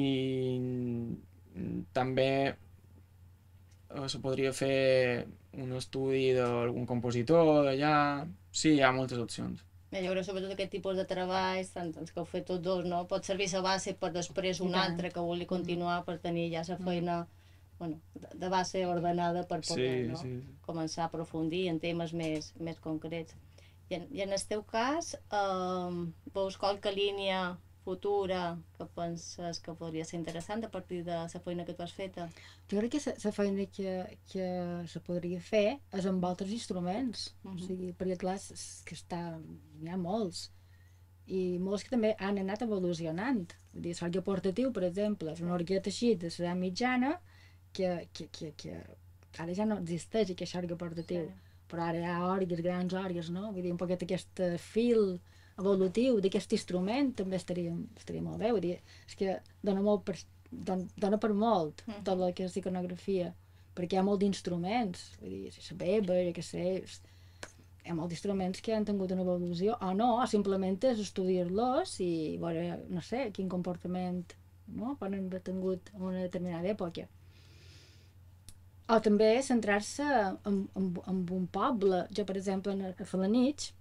D: també eh, se podria fer un estudi d'algun compositor d'allà... Sí, hi ha moltes opcions.
A: Bé, jo crec sobretot aquest tipus de treballs, tant els que heu fet tots dos, no? pot servir la base per després un altre que vulgui continuar per tenir ja la feina bueno, de, de base ordenada per poder
D: Sí,
A: no?
D: sí, sí.
A: començar a aprofundir en temes més, més concrets. I en, I en el teu cas, eh, veus qualque línia futura que penses que podria ser interessant a partir de la feina que tu has feta?
C: Jo crec que la feina que, que se podria fer és amb altres instruments. Uh
A: Mhm.
C: -huh. o sigui, perquè clar, que està, n'hi ha molts. I molts que també han anat evolucionant. Vull dir, l'orgue portatiu, per exemple, és una orgueta així de l'edat mitjana que, que, que, que, que ara ja no existeix aquest orgue portatiu.
A: Sí.
C: Però ara hi ha orgues, grans orgues, no? Vull dir, un poquet aquest fil evolutiu d'aquest instrument també estaria, estaria molt bé. Vull dir, és que dona molt per, don, dona per molt
A: Mhm.
C: tot el que és iconografia, perquè hi ha molt d'instruments, vull dir, si Weber, jo què sé, és- hi ha molts instruments que han tingut una evolució, o no, o simplement és estudiar-los i veure, no sé, quin comportament no? poden haver tingut en una determinada època. O també centrar-se en, en, en un poble. Jo, per exemple, a Falanich,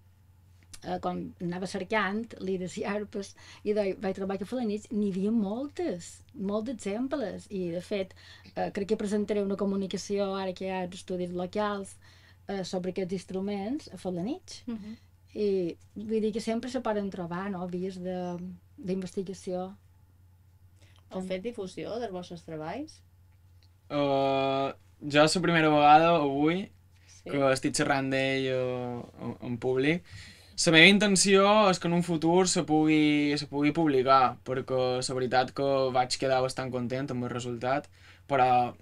C: eh, quan anava cercant lires i arpes i de, vaig trobar que a Falanich n'hi havia moltes, molts exemples i de fet eh, crec que presentaré una comunicació ara que hi ha estudis locals eh, sobre aquests instruments a Falanich
A: Uh -huh.
C: i vull dir que sempre se poden trobar no, vies de- d'investigació
A: Heu fet difusió dels vostres treballs?
D: Uh, jo la primera vegada avui
A: Sí.
D: que estic xerrant d'ell en, en públic la meva intenció és que en un futur se pugui, se pugui publicar perquè la veritat que vaig quedar bastant content amb el resultat però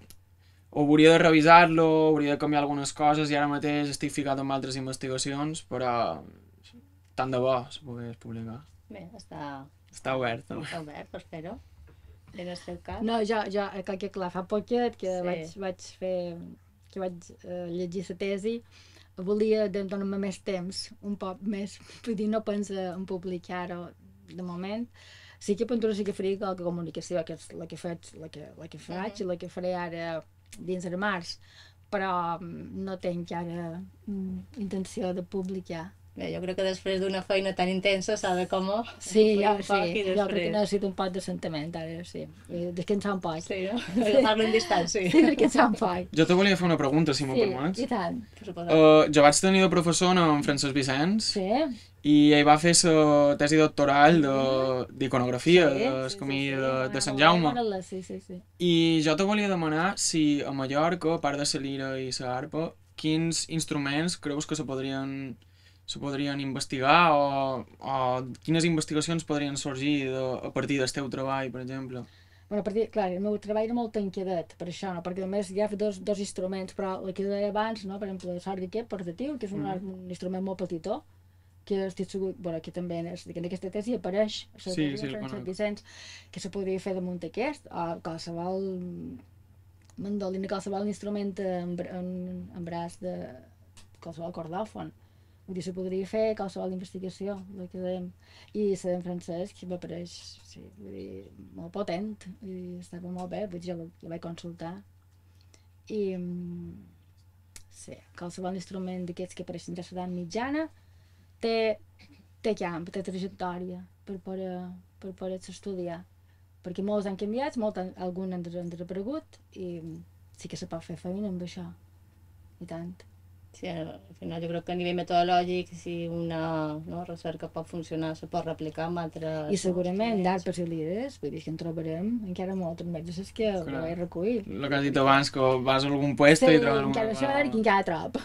D: hauria de revisar-lo, hauria de canviar algunes coses i ara mateix estic ficat en altres investigacions però tant de bo se pogués publicar
A: Bé, està,
D: està obert no?
A: està obert per fer-ho. En el teu cas?
C: No, jo, jo eh, clar que clar, fa poquet que
A: sí.
C: vaig, vaig fer, que vaig eh, llegir la tesi, volia donar-me més temps, un poc més, vull dir, no pensa en publicar-ho de moment. Sí que pintura sí que faria qualque comunicació, que és la que faig, la que, la que faig
A: Mhm.
C: i la que faré ara dins de març, però mm, no tinc ara mm, intenció de publicar.
A: Bé, jo crec que després d'una feina tan intensa s'ha de com...
C: Sí, jo, sí,
A: i
C: jo crec que
A: després-
C: necessito un poc d'assentament ara, sí. I Descansar un poc.
A: Sí, no? Agafar-lo en distància.
C: Sí, descansar un poc.
D: jo te volia fer una pregunta si m'ho
C: Sí,
D: permets
C: i tant.
D: Uh, jo vaig tenir de professor en Francesc Vicenç
C: Sí,
D: i ell va fer la tesi doctoral de- d'iconografia,
C: sí,
D: del
C: sí,
D: camí
C: sí, sí,
D: de, de Sant Jaume.
C: Sí, sí, sí.
D: I jo te volia demanar si a Mallorca, a part de la lira i la harpa, quins instruments creus que se podrien, se podrien investigar o, o quines investigacions podrien sorgir de, a partir del teu treball, per exemple?
C: Bueno, perquè, clar, el meu treball era molt tancadet, per això, no? perquè només hi ha dos, dos instruments, però el que deia abans, no? per exemple, l'orgue aquest portatiu, que és un,
D: Mm.
C: un instrument molt petitó, que estic segur, bueno, que també en, que en aquesta tesi apareix, a
D: Sí, sí, el
C: Francesc. Vicenç, que se podria fer damunt aquest, o qualsevol mandolina, qualsevol instrument en, en, en braç de qualsevol cordòfon. Vull dir, se podria fer qualsevol investigació, el que dèiem. I la d'en Francesc m'apareix, sí, vull dir, molt potent, i estava molt bé, vull dir, jo la, vaig consultar. I, mm, sí, qualsevol instrument d'aquests que apareixen de l'edat mitjana té, té camp, té trajectòria per poder, per poder estudiar. Perquè molts han canviat, molts han, alguns han, des- han desaparegut i sí que se pot fer feina amb això. I tant.
A: Sí, al final jo crec que a nivell metodològic si una no, recerca pot funcionar se pot replicar amb altres...
C: I segurament
A: no,
C: d'arpes i lires, vull dir que en trobarem encara moltes més, és que ho
D: Clar.
C: vaig recollir.
D: El que has dit abans, que vas a algun puesto i trobes
C: encara
D: alguna
C: això i encara trob.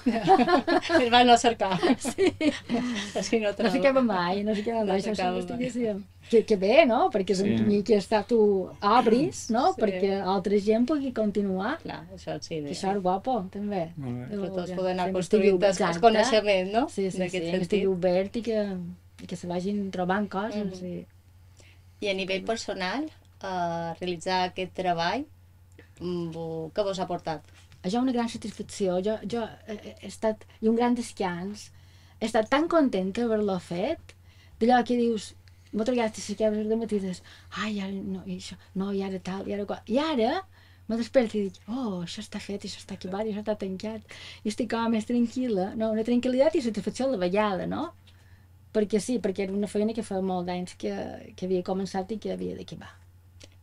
A: Es van no cercar.
C: Sí.
A: Així no
C: No
A: trobo.
C: s'acaba mai, no s'acaba
A: No
C: mai, això és
A: s'acaba mai.
C: investigació. Que, que bé, no? Perquè és un
D: Sí.
C: camí que està tu obris, no?
A: Sí.
C: Perquè altra gent pugui continuar.
A: Clar, això sí.
C: Que això és guapo, també.
D: Molt bé.
A: Que tots poden anar construint el coneixement, no?
C: Sí, sí, sí,
A: aquest
C: que estigui obert i que, i que se vagin trobant coses.
A: Mhm.
C: sí.
A: I a nivell personal, eh, realitzar aquest treball, mm, què vos ha portat?
C: Això és una gran satisfacció. Jo, jo he, he estat, i un gran descans. He estat tan contenta d'haver-lo fet, d'allò que dius, moltes vegades t'aixeques de matí i ai, ara no, i això, no, i ara tal, i ara qual. I ara me desperto i dic, oh, això està fet, això està acabat, això està tancat. I estic com més tranquil·la, no, una tranquil·litat i satisfacció a la vegada, no? Perquè sí, perquè era una feina que fa molt d'anys que, que havia començat i que havia d'acabar.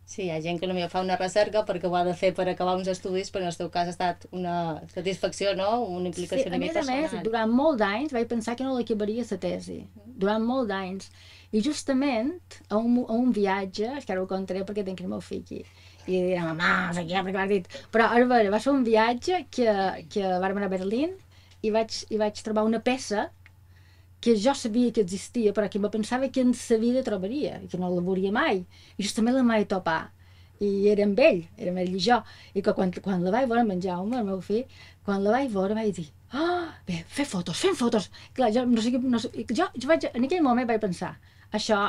A: Sí, hi ha gent que potser fa una recerca perquè ho ha de fer per acabar uns estudis, però en el teu cas ha estat una satisfacció, no? Una
C: Sí,
A: implicació
C: a
A: una
C: més
A: mica
C: a més,
A: personal.
C: durant molt d'anys vaig pensar que no l'acabaria la tesi. Durant molt d'anys. I justament a un, a un viatge, és que ara ho contaré perquè tinc el meu fill aquí, i dirà, mamà, sé què, perquè m'has dit. Però, a veure, va ser un viatge que, que vam anar a Berlín i vaig, i vaig trobar una peça que jo sabia que existia, però que me pensava que en sa vida trobaria, i que no la veuria mai. I justament la vaig topar. I era amb ell, era amb ell i jo. I que quan, quan la vaig veure en Jaume, el meu fill, quan la vaig veure vaig dir, ah, bé, fer fotos, fem fotos. Clar, jo, no sé, no sé, jo, jo vaig, en aquell moment vaig pensar, això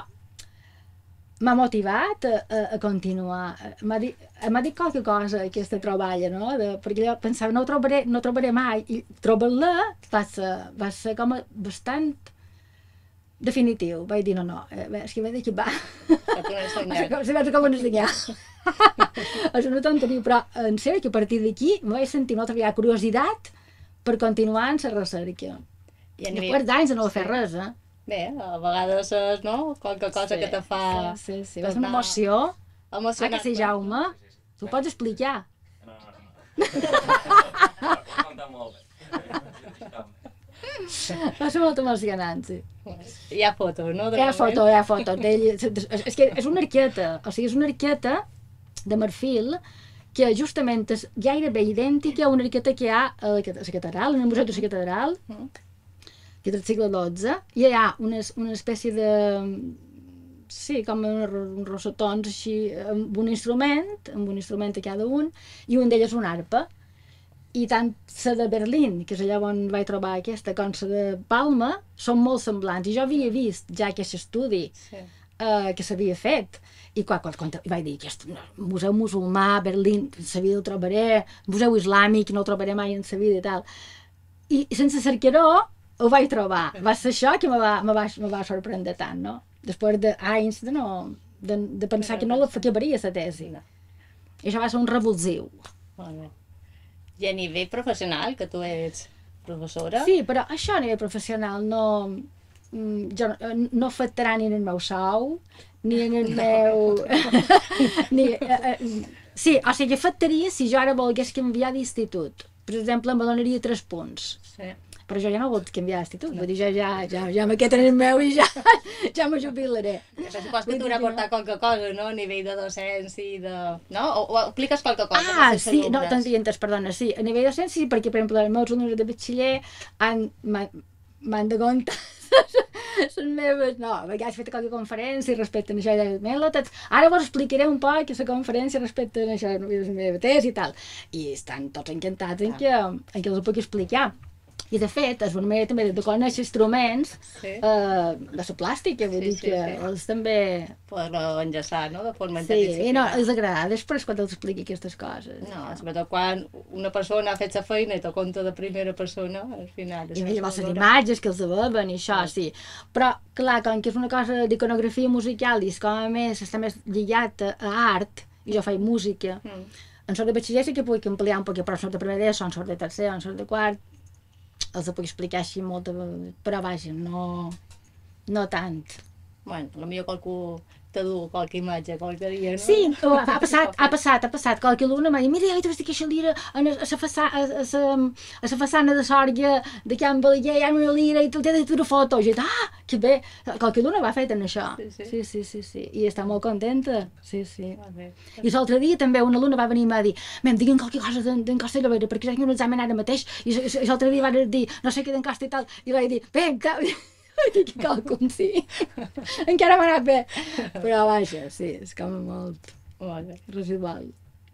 C: m'ha motivat a, a, continuar. M'ha dit, dit qualque cosa aquesta troballa, no? De, perquè jo pensava, no ho trobaré, no ho trobaré mai. I trobar-la va ser, va ser com a bastant definitiu. Vaig dir, no, no, eh, és que vaig dir que va. Com, se veig com ensenyar. és una tonteria, però en sèrio que a partir d'aquí em vaig sentir una altra vegada curiositat per continuar en la recerca.
A: I a
C: I
A: nivell...
C: Després d'anys de no fer res, eh?
A: Bé, a vegades és, no? Qualque cosa que te fa
C: Sí, sí, va ser una
A: tornar
C: emoció. Ah,
A: emocionar.
C: que sí, Jaume? Tu pots explicar?
E: No, no, no. Molt bé.
C: Va ser molt emocionant, sí.
A: Hi ha fotos, no? de
C: Hi ha foto, hi ha foto. És, que és una arqueta, o sigui, és una arqueta de marfil que justament és gairebé idèntica a una arqueta que hi ha a la, a la catedral, en el Museu de la Catedral,
A: Mm.
C: Que és del segle XII, i hi ha una, una espècie de... Sí, com un, un rossotons així, amb un instrument, amb un instrument a cada un, i un d'ells una arpa. I tant la de Berlín, que és allà on vaig trobar aquesta, com la de Palma, són molt semblants. I jo havia vist ja aquest estudi
A: Sí.
C: eh, que s'havia fet. I quan, quan, quan vaig dir, aquest museu musulmà, Berlín, en sa vida el trobaré, museu islàmic, no el trobaré mai en sa vida i tal. I, sense cercaró ho vaig trobar. Va ser això que me va, me va, me va sorprendre tant, no? Després d'anys de, no, de, de pensar que no la acabaria la tesi.
A: No.
C: I això va ser un revulsiu.
A: Bé. I a nivell professional, que tu ets professora,
C: Sí, però això a nivell professional no... mm, Jo no, no afectarà ni en el meu sou, ni en el meu... ni, eh, eh, sí, o sigui, afectaria si jo ara volgués canviar d'institut. Per exemple, em donaria tres punts.
A: sí.
C: Però jo ja no vull canviar d'institut, vull dir, jo ja, ja, ja me quedo en el meu i ja, ja me jubilaré.
A: Això supos que t'haurà portat qualque cosa, no? A nivell de docència i de... No? O, o apliques qualque cosa
C: Ah, sí, no, t'entenc, entès, perdona, sí. A nivell docent sí, perquè, per exemple, els meus alumnes de batxiller han, m'han de comptar les meves... No, vegades he fet qualque conferència respecte a això i de ara vos explicaré un poc aquesta conferència respecte a això, de meva tesi i tal. I estan tots encantats en que, en que els ho puc explicar. I de fet, és una manera també de conèixer instruments
A: Sí.
C: eh, de la plàstica, vull
A: Sí,
C: dir
A: sí,
C: que
A: sí.
C: els també...
A: Poder-lo enllaçar, no? De forma
C: Sí, i no, els agrada després quan els expliqui aquestes coses.
A: No, sobretot quan una persona ha fet la feina i te conta de primera persona, al final...
C: I llavors
A: es
C: les imatges que els veuen i això, sí. Però, clar, com que és una cosa d'iconografia musical i és com a més està més lligat a, art, i jo faig música,
A: Mm.
C: en sort de batxiller sí que puc ampliar un poc, però en sort de primer d'ESO, en sort de tercer, en sort de quart, els ho puc explicar així molt, però vaja, no, no tant.
A: Bueno, potser qualcú te du qualque imatge qualque dia, no?
C: Sí, ha passat, ha passat, ha passat. Qualque alumne m'ha dit, mira, ja t'ho estic aquesta lira a la, la, façana, a, a, la, a la façana de Sòrgia de Can Balaguer, hi ha una lira i te'l t'he de fer una foto. I jo, ah, que bé. Qualque alumne va fet en això.
A: Sí, sí.
C: sí, sí, sí, sí. I està molt contenta. Sí, sí. I l'altre dia també una alumna va venir i m'ha dit mem, digue'm qualque cosa d'en Costa i Llobera, perquè jo tinc un examen ara mateix, i, l'altre dia va dir, no sé què d'en Costa i tal, i vaig dir, bé, que... que qualcun sí. Encara m'ha anat bé. Però vaja, sí, és com molt
A: bé.
C: residual.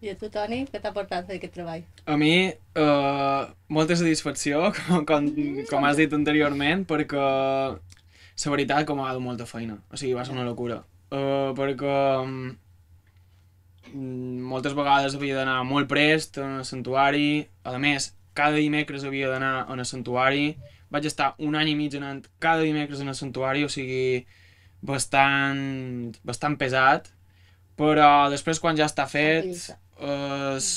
A: I a tu, Toni, què t'ha portat fer aquest treball?
D: A mi, uh, molta satisfacció, com, com, com has dit anteriorment, perquè la veritat com ha dut molta feina. O sigui, va ser una locura. Uh, perquè mm, moltes vegades havia d'anar molt prest al santuari. A més, cada dimecres havia d'anar al santuari. Vaig estar un any i mig anant cada dimecres al santuari, o sigui, bastant, bastant pesat. Però després, quan ja està fet, és,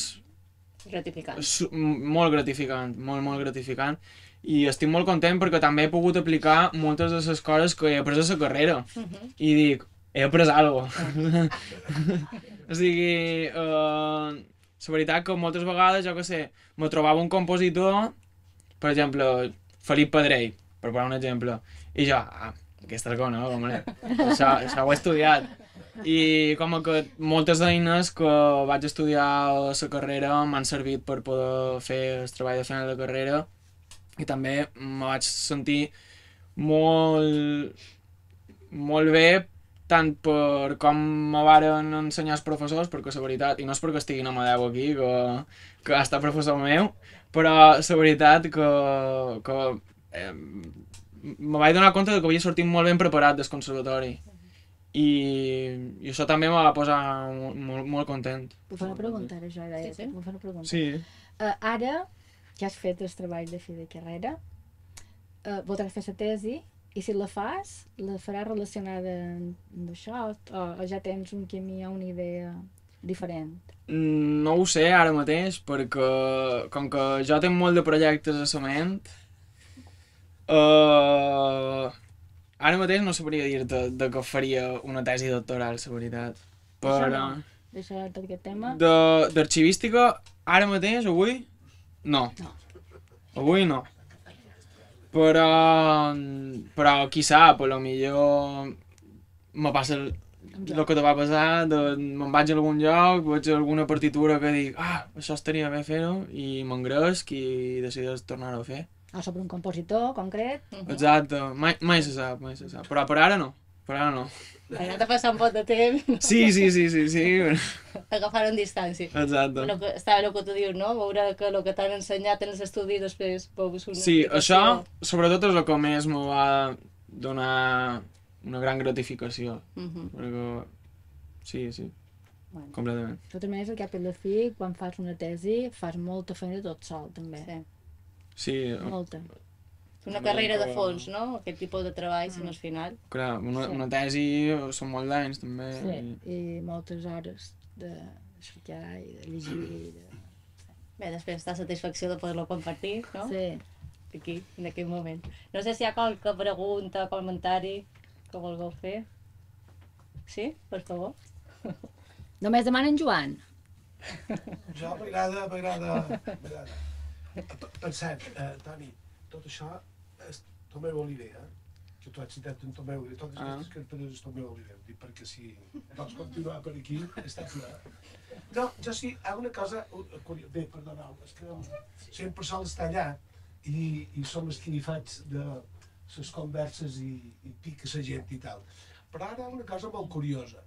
A: Gratificant.
D: és molt gratificant, molt, molt gratificant. I estic molt content perquè també he pogut aplicar moltes de les coses que he après a la carrera.
A: Uh -huh.
D: I dic, he après algo. o sigui, uh, la veritat que moltes vegades, jo que sé, me trobava un compositor, per exemple, Felip Pedrell, per posar un exemple, i jo, ah, aquesta és no? Com això, això ho he estudiat. I com que moltes eines que vaig estudiar a la carrera m'han servit per poder fer el treball de final de carrera i també me vaig sentir molt, molt bé tant per com me varen ensenyar els professors, perquè la veritat, i no és perquè estigui en Amadeu aquí, que, que estat professor meu, però la veritat que, que eh, me vaig donar compte que havia sortit molt ben preparat del conservatori. I, i això també me va posar molt, molt content.
C: Puc fer una pregunta, ara.
A: Sí, sí.
C: Puc fer una pregunta?
D: Sí.
C: Uh, ara, que has fet el treball de fi de carrera, uh, voldràs fer la tesi i si la fas, la faràs relacionada amb això o, o ja tens un camí o una idea diferent?
D: No ho sé ara mateix, perquè com que jo tinc molt de projectes a la ment, uh, ara mateix no sabria dir-te de que faria una tesi doctoral, la veritat. Però.
C: Deixa tot aquest tema.
D: de- d'arxivística, ara mateix, avui, no.
C: No.
D: Avui no. Però, però qui sap, a lo millor me passa el, el que te va passar, de, me'n vaig a algun lloc, veig alguna partitura que dic, ah, això estaria bé fer-ho, i m'engresc i decideix tornar-ho a fer.
C: O sobre un compositor concret.
D: Exacte, mai, mai se sap, mai se sap. Però per ara no, per ara no.
A: Ara t'ha passat un pot de temps,
D: Sí, sí, sí, sí, sí,
A: agafaron distància.
D: exacte.
A: Bueno, que està bé el que tu dius, no? Veure que el que t'han ensenyat en els estudis després veus una
D: Sí, això sobretot és el que més me va donar una gran gratificació.
A: Mhm.
D: Perquè... Sí, sí,
C: Bueno.
D: completament.
C: De totes maneres, al cap i la fi, quan fas una tesi, fas molta feina tot sol, també.
A: Sí.
D: Sí,
C: Molta.
A: Una carrera de fons, no? Aquest tipus de treball, si no és final.
D: clar, una,
C: Sí.
D: una tesi són molt d'anys també.
C: Sí,
D: i-
C: i moltes hores de cercar i de llegir. I de...
A: Bé, després està satisfacció de poder-lo compartir, no?
C: Sí.
A: Aquí, en aquell moment. No sé si hi ha qualque pregunta, comentari que vulgueu fer. Sí? Per favor.
C: Només demanen Joan.
B: Jo m'agrada, m'agrada, cert, eh, Toni, tot això és Tomeu Oliver, eh? que tu has citat en Tomeu Oliver, totes
D: Ah.
B: aquestes carpetes és Tomeu Oliver, dic perquè si vols continuar per aquí, està clar. No, jo sí, hi ha una cosa, uh, curio- bé, perdoneu, és que sempre sol estar allà i, i som esquinifats de les converses i, i pica la gent i tal. Però ara una cosa molt curiosa,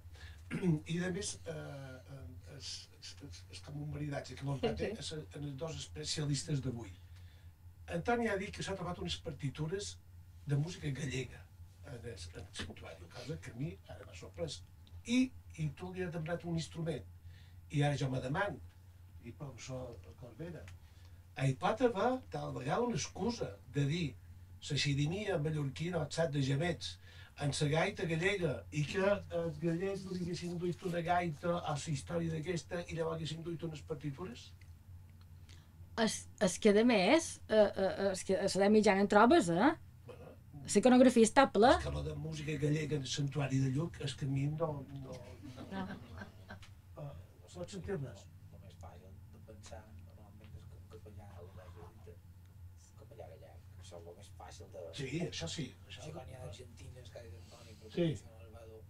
B: i a més eh, eh, és, és, és, com un maridatge que l'empat en els dos especialistes d'avui. Antoni ha dit que s'ha trobat unes partitures de música gallega en el, en el santuari, cosa que a mi ara m'ha sorprès. I, I tu li has demanat un instrument. I ara jo me deman, i professor Corbera, hi pot haver tal vegada una excusa de dir la xirimia mallorquina el xat de gemets en la gaita gallega i que els gallecs li haguessin duit una gaita a la història d'aquesta i llavors haguessin duit unes partitures?
C: Es, es que a més, eh, eh, es que a la mitjana en trobes, eh?
B: Bueno,
C: La iconografia està ple.
B: és que la de música gallega en el santuari de Lluc és que a mi no... no, no. Uh, saps sentir res?
F: només fàcil de pensar normalment és que un capellà a l'església un capellà gallec, que això és el més fàcil de...
B: Sí, això sí. Això,
F: quan hi ha argentines que Antoni, però
B: Sí.
F: sí. no va dur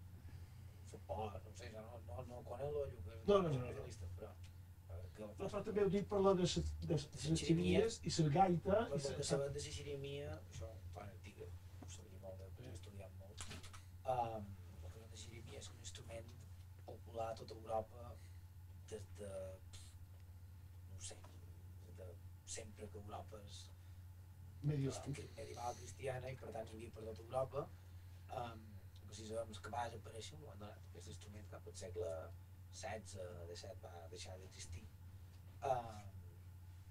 F: suport, no sé, no, no, no con el ollo, que és
B: No, no, no, no.
F: especialista, però... eh, Que,
B: però, però també heu dit parlar de les de, de, xirimies i la gaita
F: per
B: i
F: que
B: la...
F: sabem de la xirimia, això, quan antiga, ho sabia molt, de, he estudiat molt, um, el que de xirimia és un instrument popular a tota Europa des de, no sé, de sempre que Europa és
B: Medio
F: eh, medieval cristiana i per tant s'havia per tota Europa, um, que si sabem que va desaparèixer, ho han donat, aquest instrument cap al segle XVI, XVII va deixar d'existir. Um,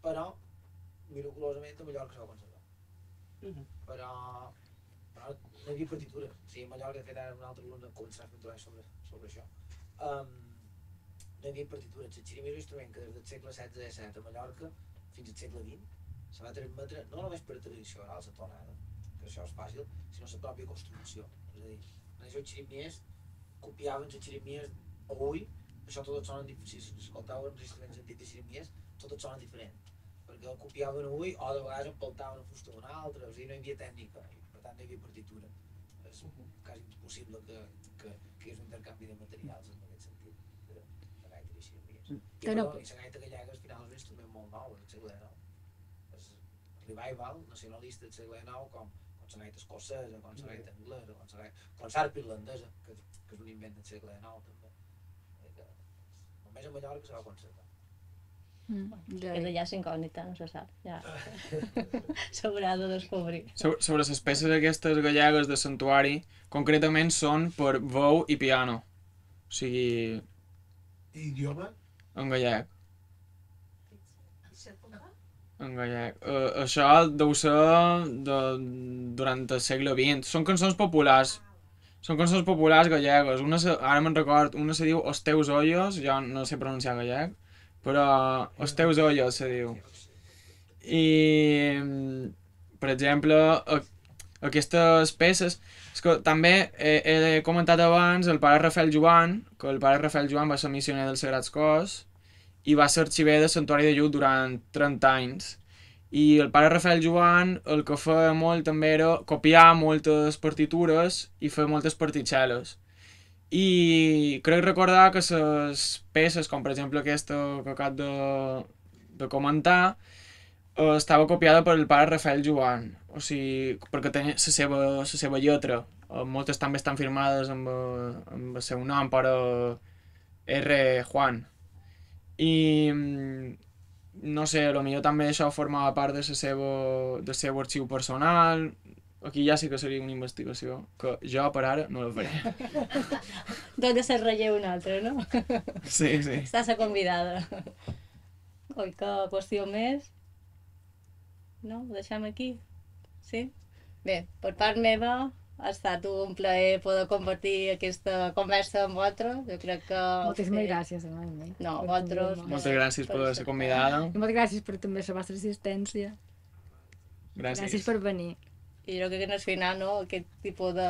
F: però, miraculosament, a Mallorca s'ha conservat.
B: Mhm.
F: Però, però no havia partitures. O sigui, a Mallorca, de fet, ara un altre alumne començarà a treball sobre, sobre això. Um, no hi havia partitures. La xirimia és un instrument que des del segle XVI XVII a Mallorca fins al segle XX se va transmetre no només per tradició oral la tonada, que això és fàcil, sinó la pròpia construcció. És a dir, en això xirimniers copiaven les xirimies avui, això tot sonen diferents. Si els instruments antics de xirimies, tot sonen diferent. Perquè el copiaven avui o de vegades empaltaven la fusta d'un altre, o sigui, no hi havia tècnica, i per tant no hi havia partitura. És quasi impossible que, que, que hi hagués un intercanvi de materials en aquest sentit, de, de gaita i xirimies. I,
C: Que no-
F: i la gaita gallega al final és un instrument molt nou. És revival nacionalista del segle XIX, com, gaita escocesa, com la gaita anglesa, com la gaita, com l'arpa irlandesa, que, que és un invent del segle XIX també. Eh, només a Mallorca se va conservar.
C: Mm, ja,
A: És allà incògnita, no se sap. Ja. S'haurà de descobrir.
D: Sobre, sobre les peces aquestes gallegues de santuari, concretament són per veu i piano. O sigui,
B: Idioma?
D: en gallec. En gallec. Uh, això deu ser de, durant el segle XX. Són cançons populars. Són cançons populars gallegues. Una se, ara me'n record, una se diu Os teus ollos, jo no sé pronunciar gallec, però Os teus ollos se diu. I, per exemple, a, aquestes peces, és que també he, he comentat abans el pare Rafael Joan, que el pare Rafael Joan va ser missioner dels Sagrats Cors, i va ser arxiver del Santuari de Lluc durant 30 anys. I el pare Rafael Joan el que feia molt també era copiar moltes partitures i fer moltes partitxeles. I crec recordar que les peces, com per exemple aquesta que acabo de, de comentar, eh, estava copiada per el pare Rafael Joan, o sigui, perquè tenia la seva, la seva lletra. Eh, moltes també estan firmades amb, eh, amb el seu nom, però R. Juan. I mm, no sé, potser també això formava part de la seva, del seu arxiu personal. Aquí ja sí que seria una investigació, que jo per ara no la faré.
A: Tot de ser relleu un altre, no?
D: Sí, sí.
A: Estàs a convidada. Oi, que qüestió més? No? Ho deixem aquí? Sí? Bé, per part meva ha estat un plaer poder compartir aquesta conversa amb vosaltres. Jo crec que...
C: moltíssimes gràcies. Emanuel,
A: No,
C: per
A: vosaltres-
C: convidar-me.
D: Moltes gràcies per ser convidada.
C: I moltes gràcies per també la vostra assistència.
D: Gràcies.
C: Gràcies per venir.
A: I jo crec que al final no, aquest tipus de,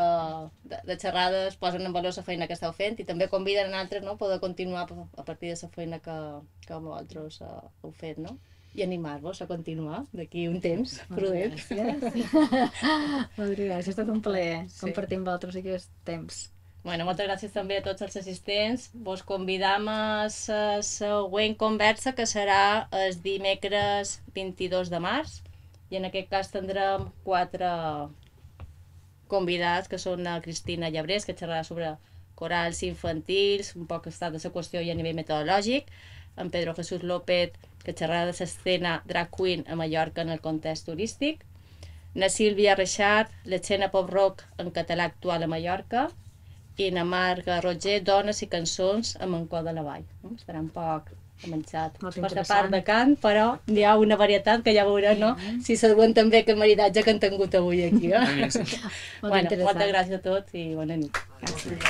A: de, de xerrades posen en valor la feina que esteu fent i també conviden a altres no, a poder continuar a partir de la feina que, que vosaltres uh, heu fet, no? I animar-vos a continuar d'aquí un temps prudent.
C: Moltes gràcies, ha estat un plaer
A: Sí.
C: compartir amb vosaltres aquest temps.
A: Bueno, moltes gràcies també a tots els assistents. Vos convidam a la següent conversa, que serà el dimecres 22 de març. I en aquest cas tindrem quatre convidats, que són la Cristina Llabrés, que xerrarà sobre corals infantils, un poc estat de la qüestió i a nivell metodològic, en Pedro Jesús López, que xerrarà de l'escena drag queen a Mallorca en el context turístic, na Sílvia Reixart, l'escena pop-rock en català actual a Mallorca, i na Marga Roger, dones i cançons a Mancó de la Vall. No? Estarà un poc
C: Molt
A: per la part de cant, però hi ha una varietat que ja veurem, no? Si s'aguant també aquest maridatge que han tingut avui aquí. Eh?
C: Molt
A: bueno,
C: interessant.
A: moltes gràcies a tots i bona nit.
B: Gràcies.